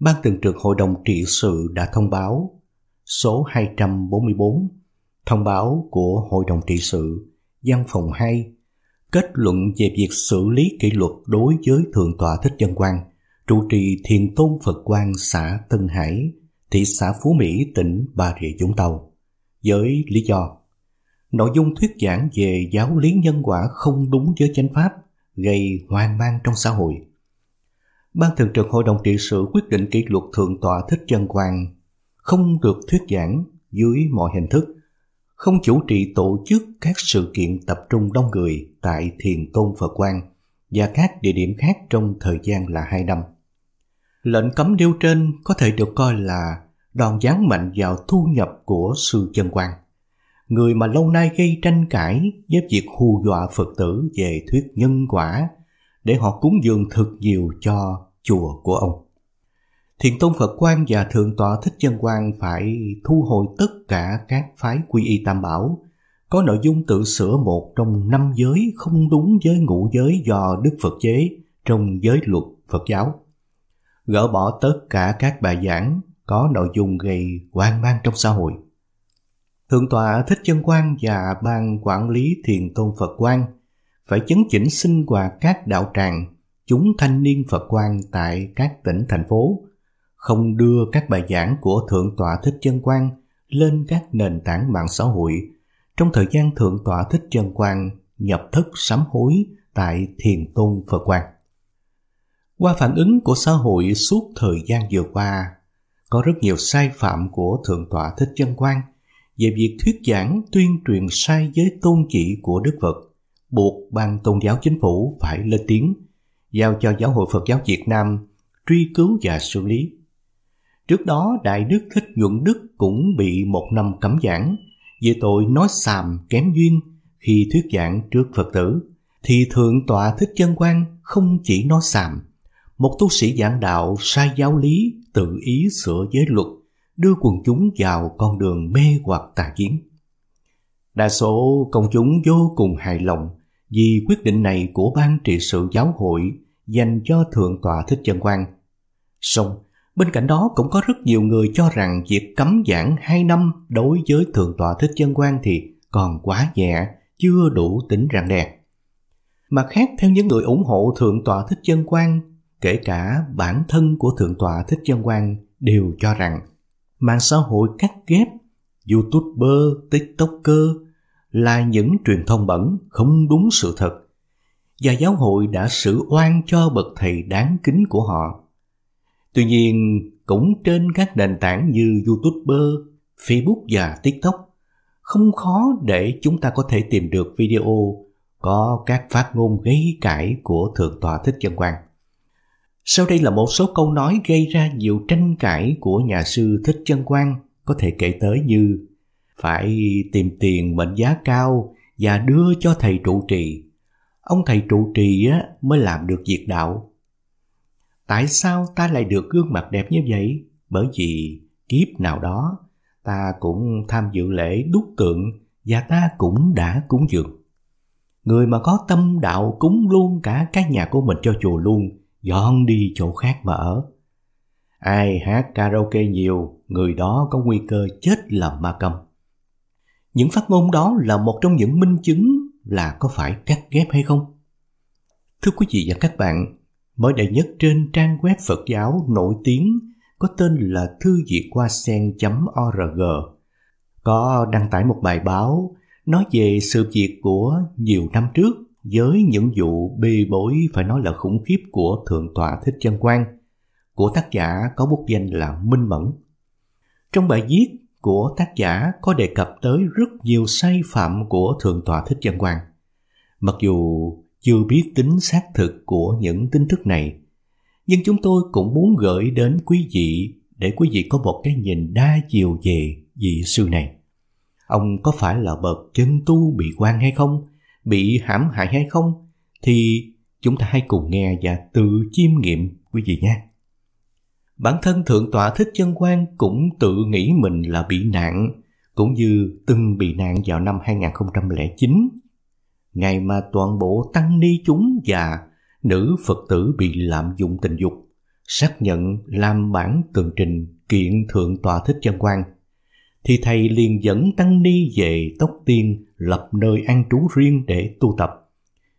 Ban Thường trực Hội đồng trị sự đã thông báo số 244, thông báo của Hội đồng trị sự, văn phòng 2, kết luận về việc xử lý kỷ luật đối với Thượng tọa Thích dân Quang trụ trì thiền tôn Phật quan xã Tân Hải, thị xã Phú Mỹ, tỉnh Bà Rịa Vũng Tàu, với lý do nội dung thuyết giảng về giáo lý nhân quả không đúng với chánh pháp, gây hoang mang trong xã hội. Ban thường trực Hội đồng trị sự quyết định kỷ luật Thượng tọa Thích Chân Quang không được thuyết giảng dưới mọi hình thức, không chủ trì tổ chức các sự kiện tập trung đông người tại Thiền Tôn Phật Quang và các địa điểm khác trong thời gian là hai năm. Lệnh cấm nêu trên có thể được coi là đòn giáng mạnh vào thu nhập của sư chân quan. Người mà lâu nay gây tranh cãi với việc hù dọa Phật tử về thuyết nhân quả để họ cúng dường thực nhiều cho chùa của ông. Thiền tông Phật quan và Thượng tọa Thích Chân quan phải thu hồi tất cả các phái quy y tam bảo, có nội dung tự sửa một trong năm giới không đúng với ngũ giới do Đức Phật chế trong giới luật Phật giáo. Gỡ bỏ tất cả các bài giảng có nội dung gây hoang mang trong xã hội. Thượng tọa Thích Chân quan và ban quản lý Thiền Tôn Phật quan phải chấn chỉnh sinh hoạt các đạo tràng, chúng thanh niên Phật quan tại các tỉnh thành phố, không đưa các bài giảng của Thượng tọa Thích Chân quan lên các nền tảng mạng xã hội trong thời gian Thượng tọa Thích Chân quan nhập thất sám hối tại Thiền Tôn Phật quan. Qua phản ứng của xã hội suốt thời gian vừa qua, có rất nhiều sai phạm của Thượng tọa Thích Chân quan về việc thuyết giảng tuyên truyền sai với tôn chỉ của Đức Phật, buộc ban tôn giáo chính phủ phải lên tiếng, giao cho Giáo hội Phật giáo Việt Nam truy cứu và xử lý. Trước đó, Đại Đức Thích Nhuận Đức cũng bị một năm cấm giảng về tội nói xàm kém duyên khi thuyết giảng trước Phật tử. Thì Thượng tọa Thích Chân quang không chỉ nói xàm, một tu sĩ giảng đạo sai giáo lý tự ý sửa giới luật đưa quần chúng vào con đường mê hoặc tà kiến. Đa số công chúng vô cùng hài lòng vì quyết định này của ban trị sự giáo hội dành cho Thượng tọa Thích Chân Quang. Song, bên cạnh đó cũng có rất nhiều người cho rằng việc cấm giảng 2 năm đối với Thượng tọa Thích Chân Quang thì còn quá nhẹ, chưa đủ tính răng đe. Mặt khác, theo những người ủng hộ Thượng tọa Thích Chân Quang, kể cả bản thân của Thượng tọa Thích Chân Quang đều cho rằng mạng xã hội cắt ghép, youtuber, tiktoker là những truyền thông bẩn không đúng sự thật và giáo hội đã xử oan cho bậc thầy đáng kính của họ. Tuy nhiên, cũng trên các nền tảng như YouTuber, Facebook và TikTok, không khó để chúng ta có thể tìm được video có các phát ngôn gây cãi của Thượng tọa Thích Chân Quang. Sau đây là một số câu nói gây ra nhiều tranh cãi của nhà sư Thích Chân Quang có thể kể tới như phải tìm tiền mệnh giá cao và đưa cho thầy trụ trì. Ông thầy trụ trì á, mới làm được việc đạo. Tại sao ta lại được gương mặt đẹp như vậy? Bởi vì kiếp nào đó ta cũng tham dự lễ đúc tượng và ta cũng đã cúng dường. Người mà có tâm đạo cúng luôn cả cái nhà của mình cho chùa luôn dọn đi chỗ khác mà ở. Ai hát karaoke nhiều, người đó có nguy cơ chết là ma cầm. Những phát ngôn đó là một trong những minh chứng là có phải cắt ghép hay không? Thưa quý vị và các bạn, mới đây nhất trên trang web Phật giáo nổi tiếng có tên là thư viện qua sen.org có đăng tải một bài báo nói về sự việc của nhiều năm trước với những vụ bê bối phải nói là khủng khiếp của Thượng tọa Thích Chân Quang, của tác giả có bút danh là Minh Mẫn. Trong bài viết của tác giả có đề cập tới rất nhiều sai phạm của Thượng tọa Thích Chân Quang. Mặc dù chưa biết tính xác thực của những tin tức này, nhưng chúng tôi cũng muốn gửi đến quý vị để quý vị có một cái nhìn đa chiều về vị sư này. Ông có phải là bậc chân tu bị quan hay không? bị hãm hại hay không thì chúng ta hãy cùng nghe và tự chiêm nghiệm quý vị nhé. Bản thân Thượng tọa Thích Chân Quang cũng tự nghĩ mình là bị nạn, cũng như từng bị nạn vào năm 2009. Ngày mà toàn bộ tăng ni chúng và nữ Phật tử bị lạm dụng tình dục, xác nhận làm bản tường trình kiện Thượng tòa Thích Chân Quang thì thầy liền dẫn tăng ni về Tóc Tiên lập nơi an trú riêng để tu tập.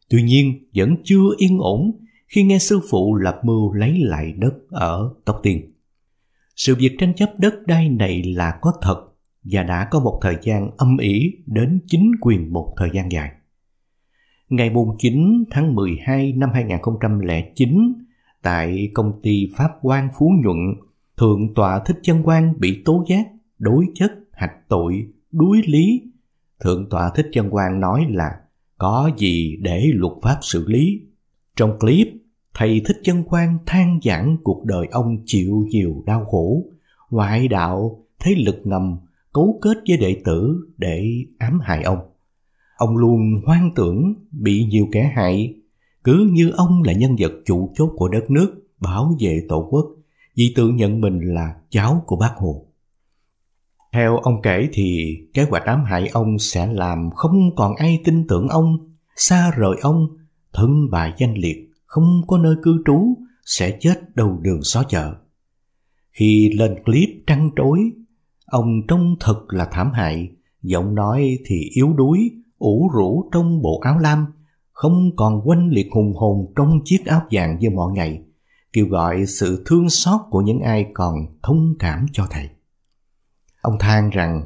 Tuy nhiên vẫn chưa yên ổn khi nghe sư phụ lập mưu lấy lại đất ở Tóc Tiên. Sự việc tranh chấp đất đai này là có thật và đã có một thời gian âm ỉ đến chính quyền một thời gian dài. Ngày 9 tháng 12 năm 2009, tại công ty Pháp Quan Phú Nhuận, Thượng tọa Thích Chân Quang bị tố giác, đối chất, hạch tội, đuối lý. Thượng tọa Thích Chân Quang nói là có gì để luật pháp xử lý. Trong clip, thầy Thích Chân Quang than giảng cuộc đời ông chịu nhiều đau khổ, ngoại đạo, thế lực ngầm, cấu kết với đệ tử để ám hại ông. Ông luôn hoang tưởng bị nhiều kẻ hại, cứ như ông là nhân vật chủ chốt của đất nước, bảo vệ tổ quốc, vì tự nhận mình là cháu của bác Hồ. Theo ông kể thì kế hoạch ám hại ông sẽ làm không còn ai tin tưởng ông, xa rời ông, thân bà danh liệt, không có nơi cư trú, sẽ chết đầu đường xó chợ. Khi lên clip trăng trối, ông trông thật là thảm hại, giọng nói thì yếu đuối, ủ rũ trong bộ áo lam, không còn quanh liệt hùng hồn trong chiếc áo vàng như mọi ngày, kêu gọi sự thương xót của những ai còn thông cảm cho thầy. Ông than rằng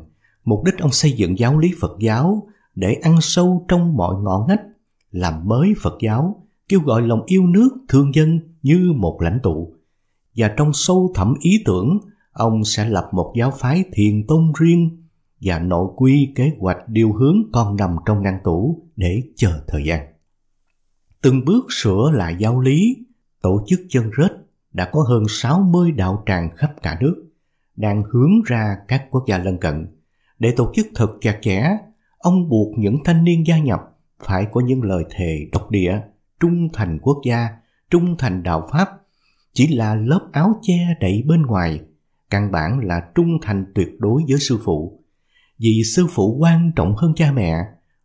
mục đích ông xây dựng giáo lý Phật giáo để ăn sâu trong mọi ngõ ngách, làm mới Phật giáo, kêu gọi lòng yêu nước thương dân như một lãnh tụ. Và trong sâu thẳm ý tưởng, ông sẽ lập một giáo phái thiền tông riêng và nội quy kế hoạch điều hướng còn nằm trong ngăn tủ để chờ thời gian. Từng bước sửa lại giáo lý, tổ chức chân rết đã có hơn 60 đạo tràng khắp cả nước, đang hướng ra các quốc gia lân cận. Để tổ chức thật chặt chẽ, ông buộc những thanh niên gia nhập phải có những lời thề độc địa, trung thành quốc gia, trung thành đạo Pháp, chỉ là lớp áo che đậy bên ngoài, căn bản là trung thành tuyệt đối với sư phụ. Vì sư phụ quan trọng hơn cha mẹ,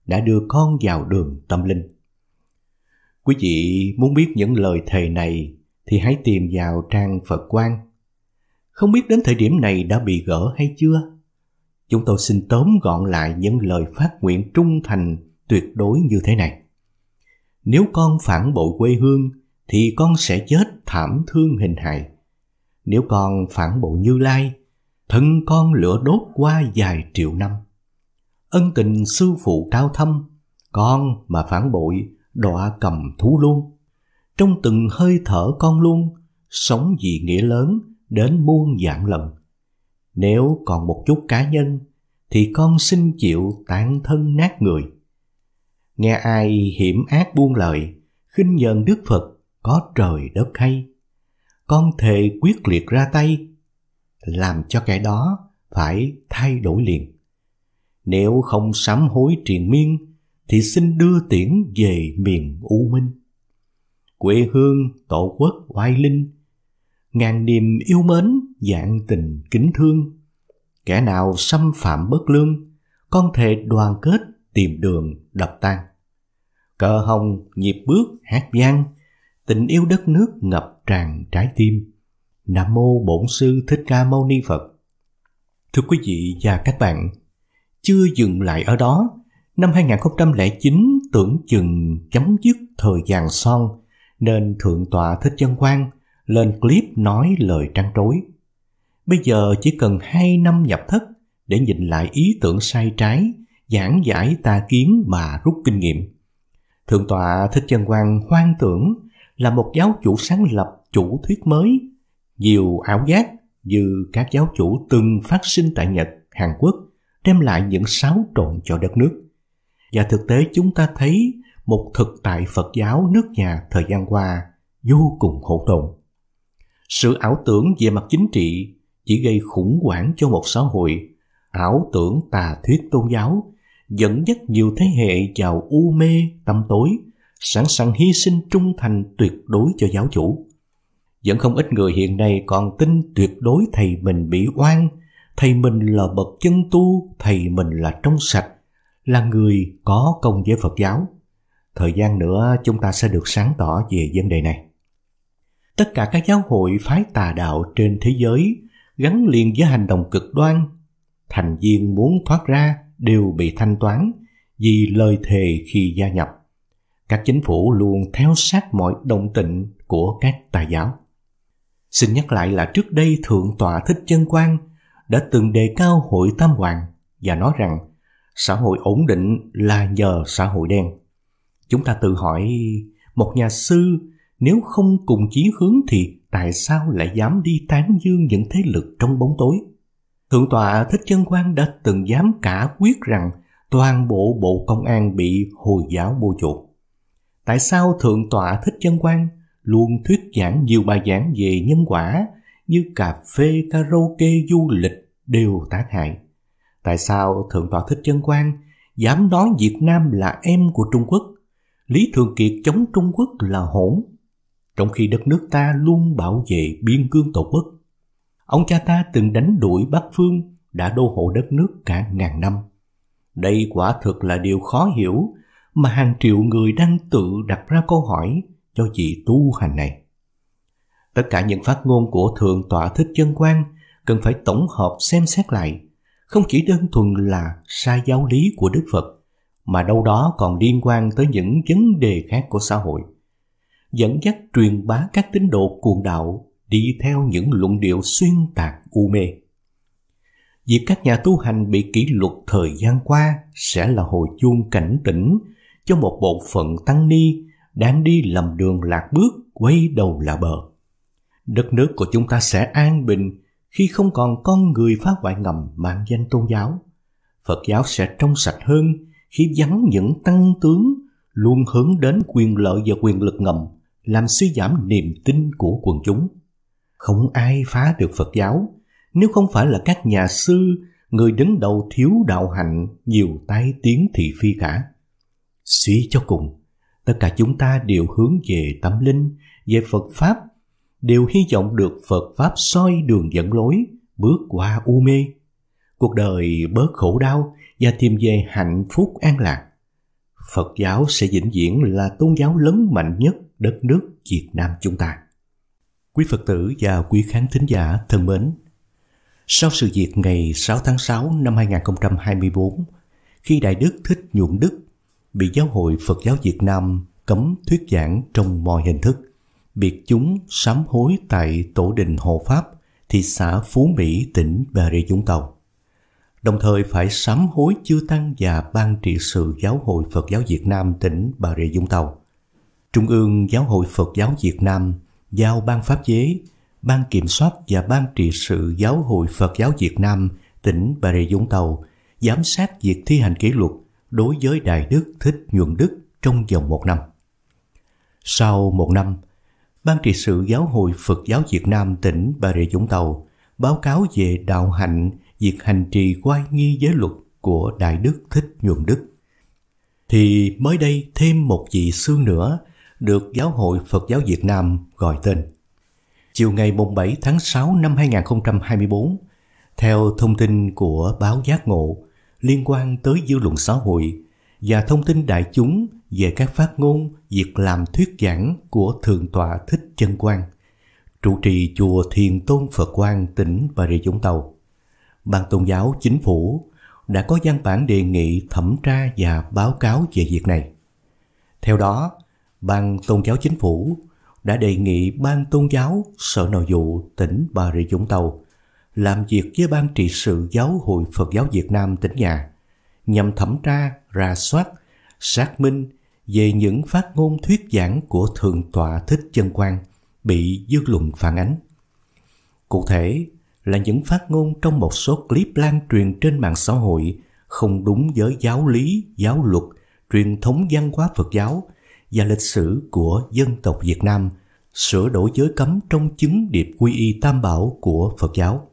đã đưa con vào đường tâm linh. Quý vị muốn biết những lời thề này thì hãy tìm vào trang Phật quan. Không biết đến thời điểm này đã bị gỡ hay chưa? Chúng tôi xin tóm gọn lại những lời phát nguyện trung thành tuyệt đối như thế này. Nếu con phản bội quê hương thì con sẽ chết thảm thương hình hài. Nếu con phản bội Như Lai, thân con lửa đốt qua vài triệu năm. Ân tình sư phụ cao thâm, con mà phản bội đọa cầm thú luôn. Trong từng hơi thở con luôn, sống vì nghĩa lớn đến muôn dạng lần. Nếu còn một chút cá nhân, thì con xin chịu tàn thân nát người. Nghe ai hiểm ác buông lời, khinh nhờn Đức Phật có trời đất hay. Con thề quyết liệt ra tay, làm cho kẻ đó phải thay đổi liền. Nếu không sám hối triền miên, thì xin đưa tiễn về miền U Minh. Quê hương, tổ quốc, oai linh, ngàn niềm yêu mến, dạng tình kính thương. Kẻ nào xâm phạm bất lương, con thề đoàn kết tìm đường đập tan. Cờ hồng nhịp bước hát vang, tình yêu đất nước ngập tràn trái tim. Nam mô Bổn sư Thích Ca Mâu Ni Phật. Thưa quý vị và các bạn, chưa dừng lại ở đó, năm 2009 tưởng chừng chấm dứt thời gian son nên Thượng tọa Thích Chân Quang lên clip nói lời trăn trối. Bây giờ chỉ cần hai năm nhập thất để nhìn lại ý tưởng sai trái, giảng giải tà kiến mà rút kinh nghiệm. Thượng tọa Thích Chân Quang hoang tưởng là một giáo chủ sáng lập chủ thuyết mới, nhiều ảo giác như các giáo chủ từng phát sinh tại Nhật, Hàn Quốc, đem lại những xáo trộn cho đất nước. Và thực tế chúng ta thấy một thực tại Phật giáo nước nhà thời gian qua vô cùng hỗn độn. Sự ảo tưởng về mặt chính trị chỉ gây khủng hoảng cho một xã hội, ảo tưởng tà thuyết tôn giáo, dẫn dắt nhiều thế hệ vào u mê, tâm tối, sẵn sàng hy sinh trung thành tuyệt đối cho giáo chủ. Vẫn không ít người hiện nay còn tin tuyệt đối thầy mình bị oan, thầy mình là bậc chân tu, thầy mình là trong sạch, là người có công với Phật giáo. Thời gian nữa chúng ta sẽ được sáng tỏ về vấn đề này. Tất cả các giáo hội phái tà đạo trên thế giới gắn liền với hành động cực đoan. Thành viên muốn thoát ra đều bị thanh toán vì lời thề khi gia nhập. Các chính phủ luôn theo sát mọi động tịnh của các tà giáo. Xin nhắc lại là trước đây Thượng tọa Thích Chân Quang đã từng đề cao hội Tam Hoàng và nói rằng xã hội ổn định là nhờ xã hội đen. Chúng ta tự hỏi, một nhà sư nếu không cùng chí hướng thì tại sao lại dám đi tán dương những thế lực trong bóng tối? Thượng tọa Thích Chân Quang đã từng dám cả quyết rằng toàn bộ bộ công an bị Hồi giáo mua chuộc. Tại sao Thượng tọa Thích Chân Quang luôn thuyết giảng nhiều bài giảng về nhân quả như cà phê, karaoke, du lịch đều tác hại? Tại sao Thượng tọa Thích Chân Quang dám nói Việt Nam là em của Trung Quốc? Lý Thường Kiệt chống Trung Quốc là hỗn, trong khi đất nước ta luôn bảo vệ biên cương tổ quốc. Ông cha ta từng đánh đuổi Bắc Phương, đã đô hộ đất nước cả ngàn năm. Đây quả thực là điều khó hiểu mà hàng triệu người đang tự đặt ra câu hỏi cho vị tu hành này. Tất cả những phát ngôn của Thượng tọa Thích Chân Quang cần phải tổng hợp xem xét lại, không chỉ đơn thuần là sai giáo lý của Đức Phật, mà đâu đó còn liên quan tới những vấn đề khác của xã hội. Dẫn dắt truyền bá các tín đồ cuồng đạo đi theo những luận điệu xuyên tạc u mê. Việc các nhà tu hành bị kỷ luật thời gian qua sẽ là hồi chuông cảnh tỉnh cho một bộ phận tăng ni đang đi lầm đường lạc bước quay đầu là bờ. Đất nước của chúng ta sẽ an bình khi không còn con người phá hoại ngầm mang danh tôn giáo. Phật giáo sẽ trong sạch hơn khi vắng những tăng tướng luôn hướng đến quyền lợi và quyền lực ngầm làm suy giảm niềm tin của quần chúng. Không ai phá được Phật giáo nếu không phải là các nhà sư, người đứng đầu thiếu đạo hạnh, nhiều tai tiếng thị phi cả. Suy cho cùng, tất cả chúng ta đều hướng về tâm linh, về Phật Pháp, đều hy vọng được Phật Pháp soi đường dẫn lối, bước qua u mê. Cuộc đời bớt khổ đau và tìm về hạnh phúc an lạc. Phật giáo sẽ vĩnh viễn là tôn giáo lớn mạnh nhất đất nước Việt Nam chúng ta. Quý Phật tử và quý khán thính giả thân mến, sau sự việc ngày 6 tháng 6 năm 2024, khi Đại Đức Thích Nhuận Đức bị Giáo hội Phật giáo Việt Nam cấm thuyết giảng trong mọi hình thức, biệt chúng sám hối tại Tổ đình Hộ Pháp, thị xã Phú Mỹ, tỉnh Bà Rịa Vũng Tàu. Đồng thời phải sám hối chư Tăng và Ban trị sự Giáo hội Phật giáo Việt Nam tỉnh Bà Rịa Vũng Tàu. Trung ương Giáo hội Phật giáo Việt Nam giao ban pháp chế Ban Kiểm soát và Ban Trị sự Giáo hội Phật giáo Việt Nam tỉnh Bà Rịa Vũng Tàu giám sát việc thi hành kỷ luật đối với Đại Đức Thích Nhuận Đức trong vòng một năm. Sau một năm, Ban trị sự Giáo hội Phật giáo Việt Nam tỉnh Bà Rịa Vũng Tàu báo cáo về đạo hạnh việc hành trì quay nghi giới luật của Đại Đức Thích Nhuận Đức. Thì mới đây thêm một vị sư nữa được Giáo hội Phật giáo Việt Nam gọi tên. Chiều ngày 7 tháng 6 năm 2024, theo thông tin của báo Giác Ngộ liên quan tới dư luận xã hội và thông tin đại chúng về các phát ngôn việc làm thuyết giảng của Thượng tọa Thích Chân Quang, trụ trì chùa Thiền Tôn Phật Quang tỉnh Bà Rịa Vũng Tàu. Ban tôn giáo chính phủ đã có văn bản đề nghị thẩm tra và báo cáo về việc này. Theo đó, Ban tôn giáo chính phủ đã đề nghị Ban Tôn giáo Sở Nội vụ tỉnh Bà Rịa Vũng Tàu làm việc với Ban trị sự Giáo hội Phật giáo Việt Nam tỉnh nhà nhằm thẩm tra, ra soát, xác minh về những phát ngôn thuyết giảng của Thượng tọa Thích Chân Quang bị dư luận phản ánh. Cụ thể là những phát ngôn trong một số clip lan truyền trên mạng xã hội không đúng với giáo lý, giáo luật, truyền thống văn hóa Phật giáo và lịch sử của dân tộc Việt Nam sửa đổi giới cấm trong chứng điệp quy y tam bảo của Phật giáo.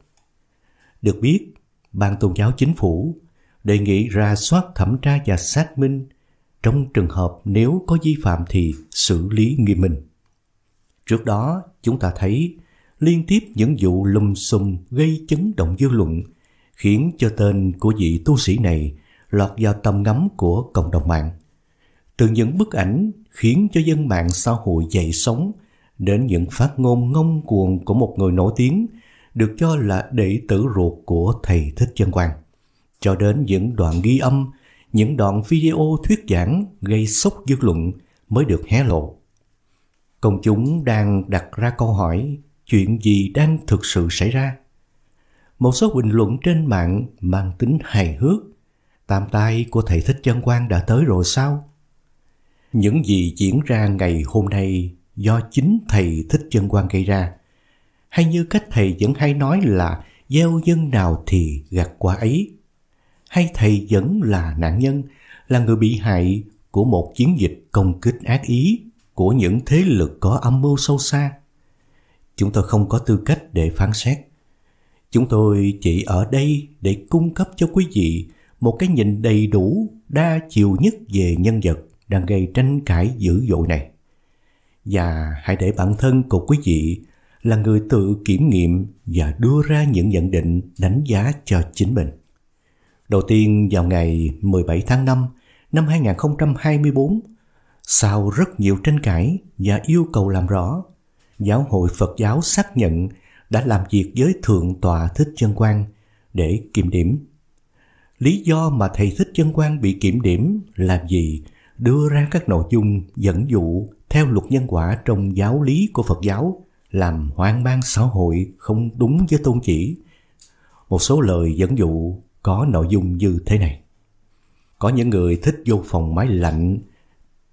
Được biết, Ban Tôn giáo Chính phủ đề nghị ra soát thẩm tra và xác minh trong trường hợp nếu có vi phạm thì xử lý nghiêm minh. Trước đó, chúng ta thấy liên tiếp những vụ lùm xùm gây chấn động dư luận khiến cho tên của vị tu sĩ này lọt vào tầm ngắm của cộng đồng mạng. Từ những bức ảnh khiến cho dân mạng xã hội dậy sóng đến những phát ngôn ngông cuồng của một người nổi tiếng được cho là đệ tử ruột của thầy Thích Chân Quang, cho đến những đoạn ghi âm, những đoạn video thuyết giảng gây sốc dư luận mới được hé lộ. Công chúng đang đặt ra câu hỏi chuyện gì đang thực sự xảy ra. Một số bình luận trên mạng mang tính hài hước. Tam tai của thầy Thích Chân Quang đã tới rồi sao? Những gì diễn ra ngày hôm nay do chính thầy Thích Chân Quang gây ra. Hay như cách thầy vẫn hay nói là gieo dân nào thì gặt quả ấy. Hay thầy vẫn là nạn nhân, là người bị hại của một chiến dịch công kích ác ý của những thế lực có âm mưu sâu xa. Chúng tôi không có tư cách để phán xét. Chúng tôi chỉ ở đây để cung cấp cho quý vị một cái nhìn đầy đủ, đa chiều nhất về nhân vật đang gây tranh cãi dữ dội này. Và hãy để bản thân của quý vị là người tự kiểm nghiệm và đưa ra những nhận định đánh giá cho chính mình. Đầu tiên vào ngày 17 tháng 5 năm 2024, sau rất nhiều tranh cãi và yêu cầu làm rõ, Giáo hội Phật giáo xác nhận đã làm việc với Thượng tọa Thích Chân Quang để kiểm điểm. Lý do mà thầy Thích Chân Quang bị kiểm điểm là gì? Đưa ra các nội dung dẫn dụ theo luật nhân quả trong giáo lý của Phật giáo làm hoang mang xã hội không đúng với tôn chỉ. Một số lời dẫn dụ có nội dung như thế này. Có những người thích vô phòng máy lạnh,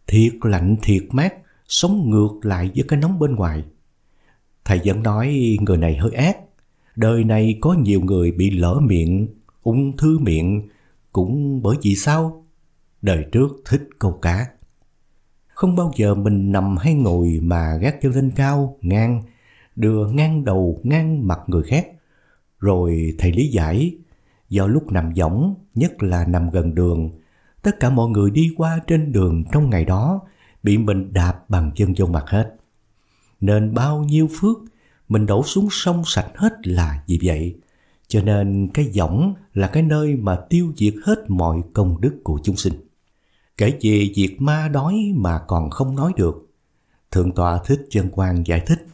thiệt lạnh thiệt mát, sống ngược lại với cái nóng bên ngoài. Thầy vẫn nói người này hơi ác. Đời này có nhiều người bị lỡ miệng, ung thư miệng, cũng bởi vì sao? Đời trước thích câu cá. Không bao giờ mình nằm hay ngồi mà gác chân lên cao, ngang, đưa ngang đầu, ngang mặt người khác. Rồi thầy lý giải, do lúc nằm võng, nhất là nằm gần đường, tất cả mọi người đi qua trên đường trong ngày đó bị mình đạp bằng chân vô mặt hết. Nên bao nhiêu phước mình đổ xuống sông sạch hết là vì vậy. Cho nên cái võng là cái nơi mà tiêu diệt hết mọi công đức của chúng sinh. Kể về việc ma đói mà còn không nói được. Thượng tọa Thích Chân Quang giải thích,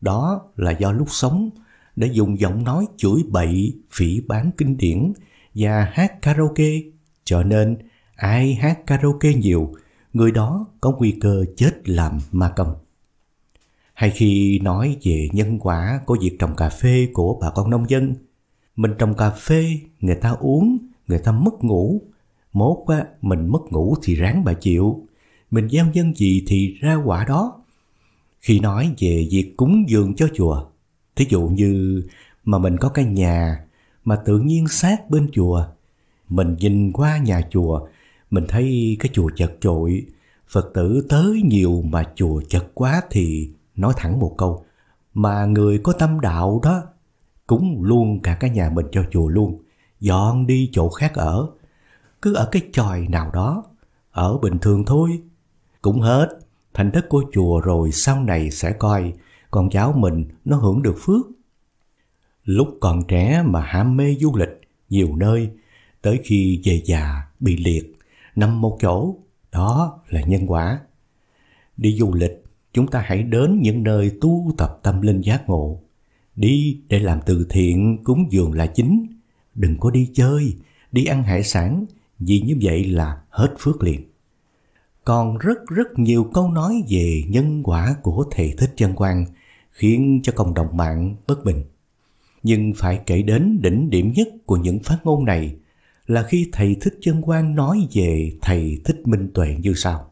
đó là do lúc sống đã dùng giọng nói chửi bậy, phỉ bán kinh điển và hát karaoke, cho nên ai hát karaoke nhiều, người đó có nguy cơ chết làm ma công. Hay khi nói về nhân quả của việc trồng cà phê của bà con nông dân, mình trồng cà phê, người ta uống, người ta mất ngủ, Mốt á, mình mất ngủ thì ráng bà chịu, mình gieo nhân gì thì ra quả đó. Khi nói về việc cúng dường cho chùa, thí dụ như mà mình có cái nhà mà tự nhiên sát bên chùa, mình nhìn qua nhà chùa, mình thấy cái chùa chật chội, Phật tử tới nhiều mà chùa chật quá thì nói thẳng một câu, mà người có tâm đạo đó, cúng luôn cả cái nhà mình cho chùa luôn, dọn đi chỗ khác ở, cứ ở cái tròi nào đó, ở bình thường thôi. Cũng hết, thành đất của chùa rồi sau này sẽ coi con cháu mình nó hưởng được phước. Lúc còn trẻ mà ham mê du lịch nhiều nơi, tới khi về già bị liệt, nằm một chỗ, đó là nhân quả. Đi du lịch, chúng ta hãy đến những nơi tu tập tâm linh giác ngộ. Đi để làm từ thiện cúng dường là chính, đừng có đi chơi, đi ăn hải sản vì như vậy là hết phước liền. Còn rất rất nhiều câu nói về nhân quả của thầy Thích Chân Quang khiến cho cộng đồng mạng bất bình. Nhưng phải kể đến đỉnh điểm nhất của những phát ngôn này là khi thầy Thích Chân Quang nói về thầy Thích Minh Tuệ như sau.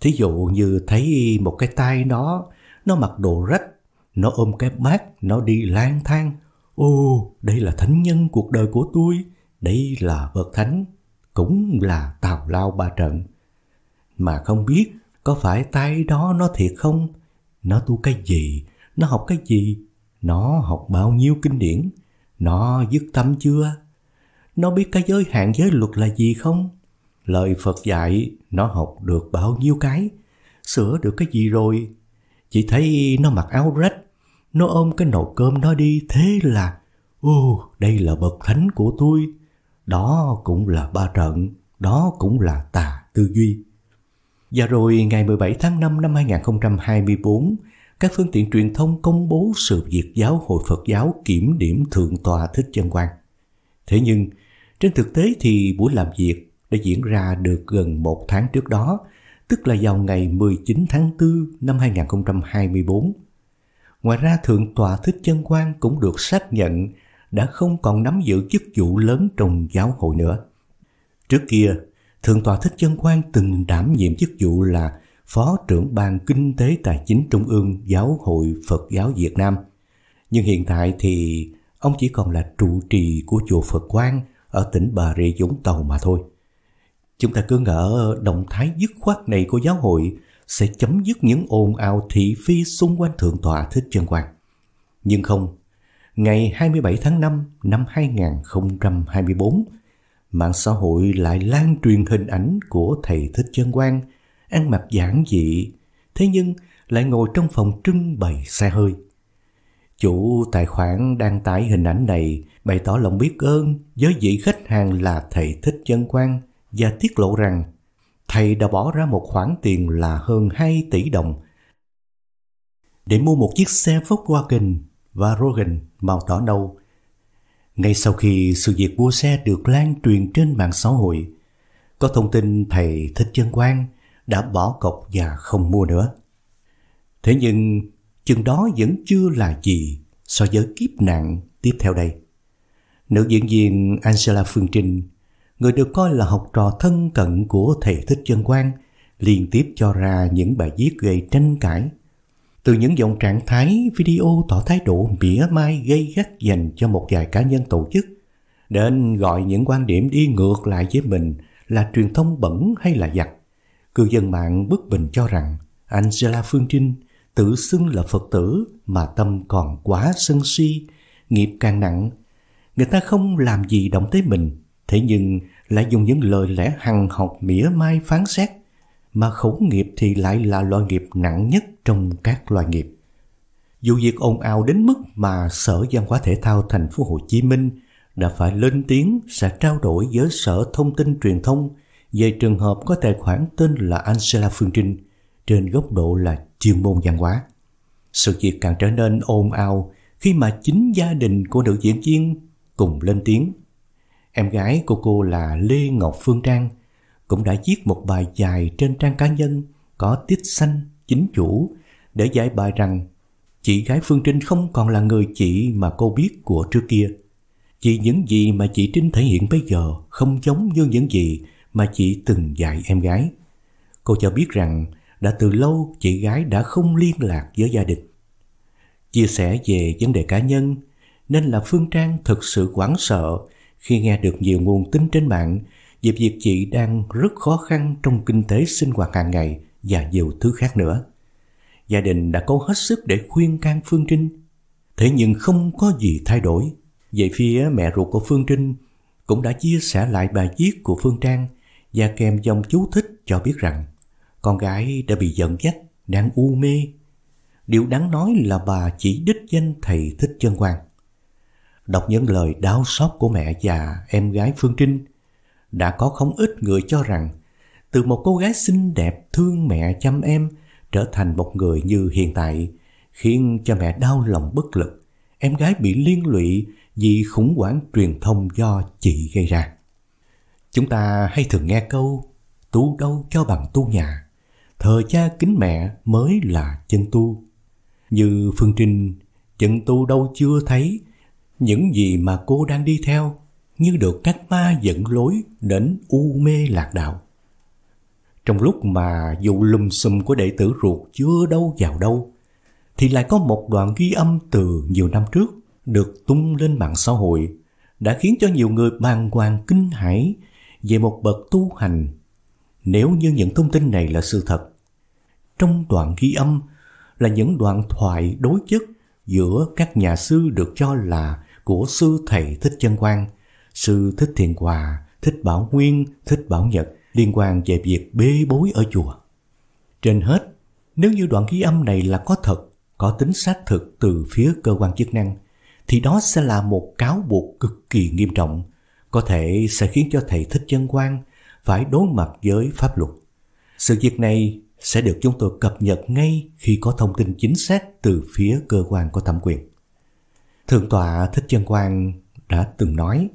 Thí dụ như thấy một cái tay nó, nó mặc đồ rách, nó ôm cái bát, nó đi lang thang. Ô, đây là thánh nhân cuộc đời của tôi, đây là bậc thánh cũng là tào lao ba trận. Mà không biết có phải tay đó nó thiệt không? Nó tu cái gì? Nó học cái gì? Nó học bao nhiêu kinh điển? Nó dứt tâm chưa? Nó biết cái giới hạn giới luật là gì không? Lời Phật dạy nó học được bao nhiêu cái? Sửa được cái gì rồi? Chỉ thấy nó mặc áo rách, nó ôm cái nồi cơm đó đi thế là Ô, đây là bậc thánh của tôi đó cũng là ba trận, đó cũng là tà tư duy. Và rồi ngày 17 tháng 5 năm 2024, các phương tiện truyền thông công bố sự việc giáo hội Phật giáo kiểm điểm Thượng tòa Thích Chân Quang. Thế nhưng, trên thực tế thì buổi làm việc đã diễn ra được gần một tháng trước đó, tức là vào ngày 19 tháng 4 năm 2024. Ngoài ra Thượng tọa Thích Chân Quang cũng được xác nhận đã không còn nắm giữ chức vụ lớn trong giáo hội nữa. Trước kia, Thượng tọa Thích Chân Quang từng đảm nhiệm chức vụ là Phó trưởng ban Kinh tế Tài chính Trung ương Giáo hội Phật giáo Việt Nam. Nhưng hiện tại thì ông chỉ còn là trụ trì của chùa Phật Quang ở tỉnh Bà Rịa Vũng Tàu mà thôi. Chúng ta cứ ngỡ động thái dứt khoát này của giáo hội sẽ chấm dứt những ồn ào thị phi xung quanh Thượng tọa Thích Chân Quang. Nhưng không, ngày 27 tháng 5 năm 2024, mạng xã hội lại lan truyền hình ảnh của Thầy Thích Chân Quang ăn mặc giản dị, thế nhưng lại ngồi trong phòng trưng bày xe hơi. Chủ tài khoản đăng tải hình ảnh này bày tỏ lòng biết ơn với vị khách hàng là thầy Thích Chân Quang và tiết lộ rằng thầy đã bỏ ra một khoản tiền là hơn 2 tỷ đồng để mua một chiếc xe Volkswagen và Rogan màu đỏ nâu. Ngay sau khi sự việc mua xe được lan truyền trên mạng xã hội, có thông tin thầy Thích Chân Quang đã bỏ cọc và không mua nữa. Thế nhưng chừng đó vẫn chưa là gì so với kiếp nạn tiếp theo đây. Nữ diễn viên Angela Phương Trinh, người được coi là học trò thân cận của thầy Thích Chân Quang, liên tiếp cho ra những bài viết gây tranh cãi. Từ những dòng trạng thái video tỏ thái độ mỉa mai gây gắt dành cho một vài cá nhân tổ chức, đến gọi những quan điểm đi ngược lại với mình là truyền thông bẩn hay là giặc. Cư dân mạng bức bình cho rằng Angela Phương Trinh tự xưng là Phật tử mà tâm còn quá sân si, nghiệp càng nặng. Người ta không làm gì động tới mình, thế nhưng lại dùng những lời lẽ hằng học mỉa mai phán xét, mà khẩu nghiệp thì lại là loại nghiệp nặng nhất trong các loại nghiệp. Dù việc ồn ào đến mức mà Sở Văn hóa Thể thao Thành phố Hồ Chí Minh đã phải lên tiếng sẽ trao đổi với Sở Thông tin Truyền thông về trường hợp có tài khoản tên là Angela Phương Trinh trên góc độ là chuyên môn văn hóa. Sự việc càng trở nên ồn ào khi mà chính gia đình của nữ diễn viên cùng lên tiếng. Em gái của cô là Lê Ngọc Phương Trang cũng đã viết một bài dài trên trang cá nhân có tiết xanh chính chủ để giải bài rằng chị gái Phương Trinh không còn là người chị mà cô biết của trước kia. Chỉ những gì mà chị Trinh thể hiện bây giờ không giống như những gì mà chị từng dạy em gái. Cô cho biết rằng đã từ lâu chị gái đã không liên lạc với gia đình. Chia sẻ về vấn đề cá nhân, nên là Phương Trang thực sự hoảng sợ khi nghe được nhiều nguồn tin trên mạng về việc chị đang rất khó khăn trong kinh tế sinh hoạt hàng ngày và nhiều thứ khác nữa. Gia đình đã cố hết sức để khuyên can Phương Trinh, thế nhưng không có gì thay đổi. Về phía mẹ ruột của Phương Trinh cũng đã chia sẻ lại bài viết của Phương Trang và kèm dòng chú thích cho biết rằng con gái đã bị giận dắt, đang u mê. Điều đáng nói là bà chỉ đích danh thầy thích chân quan. Đọc những lời đau xót của mẹ và em gái Phương Trinh, đã có không ít người cho rằng từ một cô gái xinh đẹp thương mẹ chăm em trở thành một người như hiện tại khiến cho mẹ đau lòng bất lực. Em gái bị liên lụy vì khủng hoảng truyền thông do chị gây ra. Chúng ta hay thường nghe câu tu đâu cho bằng tu nhà, thờ cha kính mẹ mới là chân tu. Như Phương Trinh, chân tu đâu chưa thấy những gì mà cô đang đi theo như được các ma dẫn lối đến u mê lạc đạo. Trong lúc mà vụ lùm xùm của đệ tử ruột chưa đâu vào đâu, thì lại có một đoạn ghi âm từ nhiều năm trước được tung lên mạng xã hội đã khiến cho nhiều người bàng hoàng kinh hãi về một bậc tu hành nếu như những thông tin này là sự thật. Trong đoạn ghi âm là những đoạn thoại đối chất giữa các nhà sư được cho là của sư thầy Thích Chân Quang, sư Thích thiền Hòa, Thích Bảo Nguyên, Thích Bảo Nhật liên quan về việc bê bối ở chùa. Trên hết, nếu như đoạn ghi âm này là có thật, có tính xác thực từ phía cơ quan chức năng, thì đó sẽ là một cáo buộc cực kỳ nghiêm trọng có thể sẽ khiến cho thầy Thích Chân Quang phải đối mặt với pháp luật. Sự việc này sẽ được chúng tôi cập nhật ngay khi có thông tin chính xác từ phía cơ quan có thẩm quyền. Thượng tọa Thích Chân Quang đã từng nói,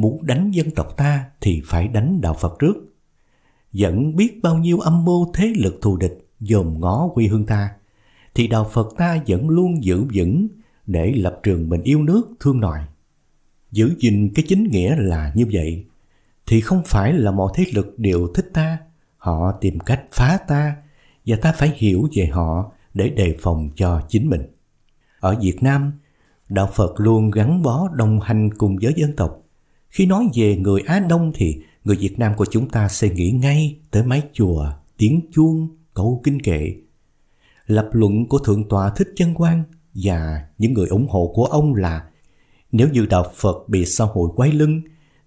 muốn đánh dân tộc ta thì phải đánh đạo Phật trước. vẫn biết bao nhiêu âm mưu thế lực thù địch dòm ngó quê hương ta, thì đạo Phật ta vẫn luôn giữ vững để lập trường mình yêu nước thương nòi. Giữ gìn cái chính nghĩa là như vậy, thì không phải là mọi thế lực đều thích ta, họ tìm cách phá ta, và ta phải hiểu về họ để đề phòng cho chính mình. Ở Việt Nam, Đạo Phật luôn gắn bó đồng hành cùng với dân tộc. Khi nói về người Á Đông thì người Việt Nam của chúng ta sẽ nghĩ ngay tới mái chùa, tiếng chuông, câu kinh kệ. Lập luận của Thượng tọa Thích Chân Quang và những người ủng hộ của ông là nếu như đạo Phật bị xã hội quay lưng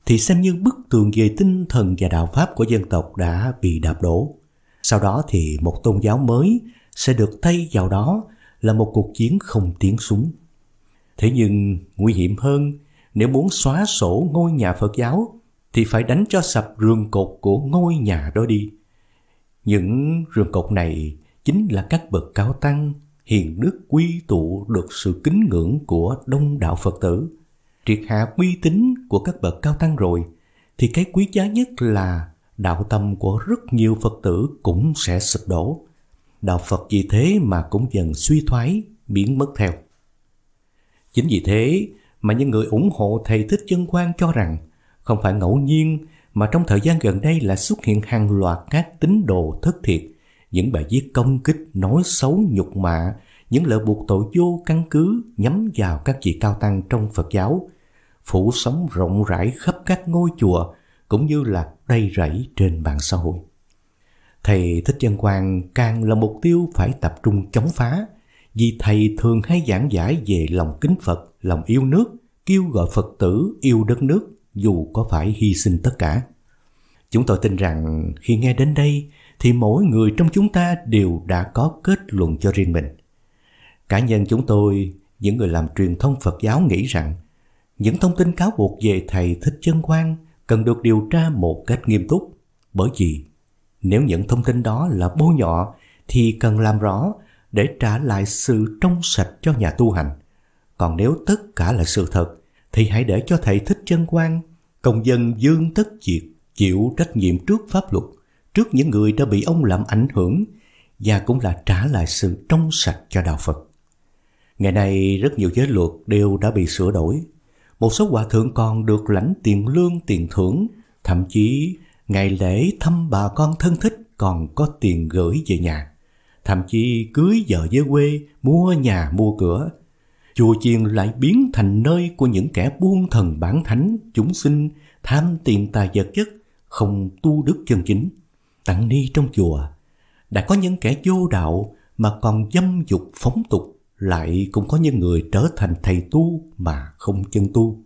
thì xem như bức tường về tinh thần và đạo pháp của dân tộc đã bị đạp đổ. Sau đó thì một tôn giáo mới sẽ được thay vào đó là một cuộc chiến không tiếng súng. Thế nhưng nguy hiểm hơn, nếu muốn xóa sổ ngôi nhà Phật giáo thì phải đánh cho sập rường cột của ngôi nhà đó đi. Những rường cột này chính là các bậc cao tăng, hiền đức quy tụ được sự kính ngưỡng của đông đạo Phật tử. Triệt hạ uy tín của các bậc cao tăng rồi, thì cái quý giá nhất là đạo tâm của rất nhiều Phật tử cũng sẽ sụp đổ. Đạo Phật vì thế mà cũng dần suy thoái, biến mất theo. Chính vì thế mà những người ủng hộ thầy Thích Chân Quang cho rằng không phải ngẫu nhiên mà trong thời gian gần đây là xuất hiện hàng loạt các tín đồ thất thiệt, những bài viết công kích, nói xấu, nhục mạ, những lời buộc tội vô căn cứ nhắm vào các vị cao tăng trong Phật giáo, phủ sóng rộng rãi khắp các ngôi chùa cũng như là đầy rẫy trên mạng xã hội. Thầy Thích Chân Quang càng là mục tiêu phải tập trung chống phá, vì thầy thường hay giảng giải về lòng kính Phật, lòng yêu nước, kêu gọi Phật tử yêu đất nước dù có phải hy sinh tất cả. Chúng tôi tin rằng khi nghe đến đây thì mỗi người trong chúng ta đều đã có kết luận cho riêng mình. Cá nhân chúng tôi, những người làm truyền thông Phật giáo nghĩ rằng những thông tin cáo buộc về thầy Thích Chân Quang cần được điều tra một cách nghiêm túc. Bởi vì nếu những thông tin đó là bôi nhọ thì cần làm rõ để trả lại sự trong sạch cho nhà tu hành. Còn nếu tất cả là sự thật thì hãy để cho thầy thích chân quan, công dân dương tất diệt, chịu trách nhiệm trước pháp luật, trước những người đã bị ông làm ảnh hưởng và cũng là trả lại sự trong sạch cho đạo Phật. Ngày nay rất nhiều giới luật đều đã bị sửa đổi. Một số hòa thượng còn được lãnh tiền lương, tiền thưởng, thậm chí ngày lễ thăm bà con thân thích còn có tiền gửi về nhà. Thậm chí cưới vợ về quê, mua nhà mua cửa, chùa chiền lại biến thành nơi của những kẻ buôn thần bản thánh, chúng sinh, tham tiền tài vật chất, không tu đức chân chính. Tặng ni trong chùa, đã có những kẻ vô đạo mà còn dâm dục phóng tục, lại cũng có những người trở thành thầy tu mà không chân tu.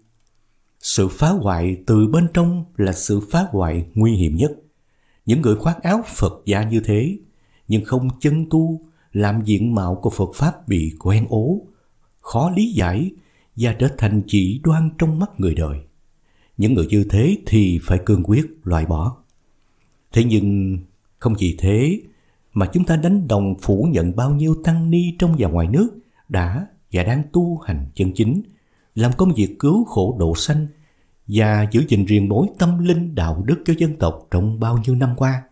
Sự phá hoại từ bên trong là sự phá hoại nguy hiểm nhất. Những người khoác áo Phật gia như thế, nhưng không chân tu, làm diện mạo của Phật Pháp bị quen ố, khó lý giải và trở thành chỉ đoan trong mắt người đời. Những người như thế thì phải cương quyết loại bỏ. Thế nhưng không chỉ thế mà chúng ta đánh đồng phủ nhận bao nhiêu tăng ni trong và ngoài nước đã và đang tu hành chân chính, làm công việc cứu khổ độ sanh và giữ gìn riêng mối tâm linh đạo đức cho dân tộc trong bao nhiêu năm qua.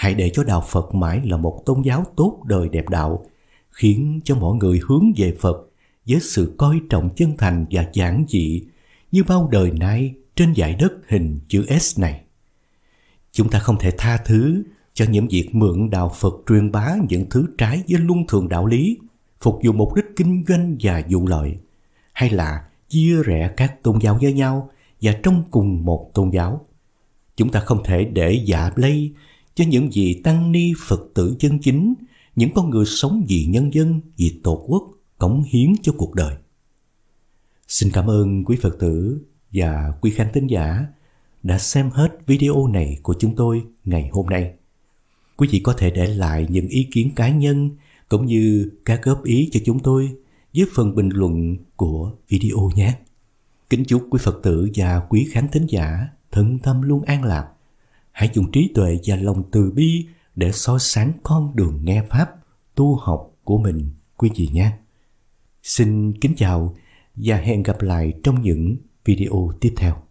Hãy để cho đạo Phật mãi là một tôn giáo tốt đời đẹp đạo, khiến cho mọi người hướng về Phật với sự coi trọng chân thành và giản dị như bao đời nay trên dải đất hình chữ S này. Chúng ta không thể tha thứ cho những việc mượn đạo Phật truyền bá những thứ trái với luân thường đạo lý, phục vụ mục đích kinh doanh và vụ lợi, hay là chia rẽ các tôn giáo với nhau và trong cùng một tôn giáo. Chúng ta không thể để giả lây cho những vị tăng ni Phật tử chân chính, những con người sống vì nhân dân, vì tổ quốc, cống hiến cho cuộc đời. Xin cảm ơn quý Phật tử và quý khán thính giả đã xem hết video này của chúng tôi ngày hôm nay. Quý vị có thể để lại những ý kiến cá nhân cũng như các góp ý cho chúng tôi dưới phần bình luận của video nhé. Kính chúc quý Phật tử và quý khán thính giả thân tâm luôn an lạc. Hãy dùng trí tuệ và lòng từ bi để soi sáng con đường nghe Pháp, tu học của mình quý vị nhé. Xin kính chào và hẹn gặp lại trong những video tiếp theo.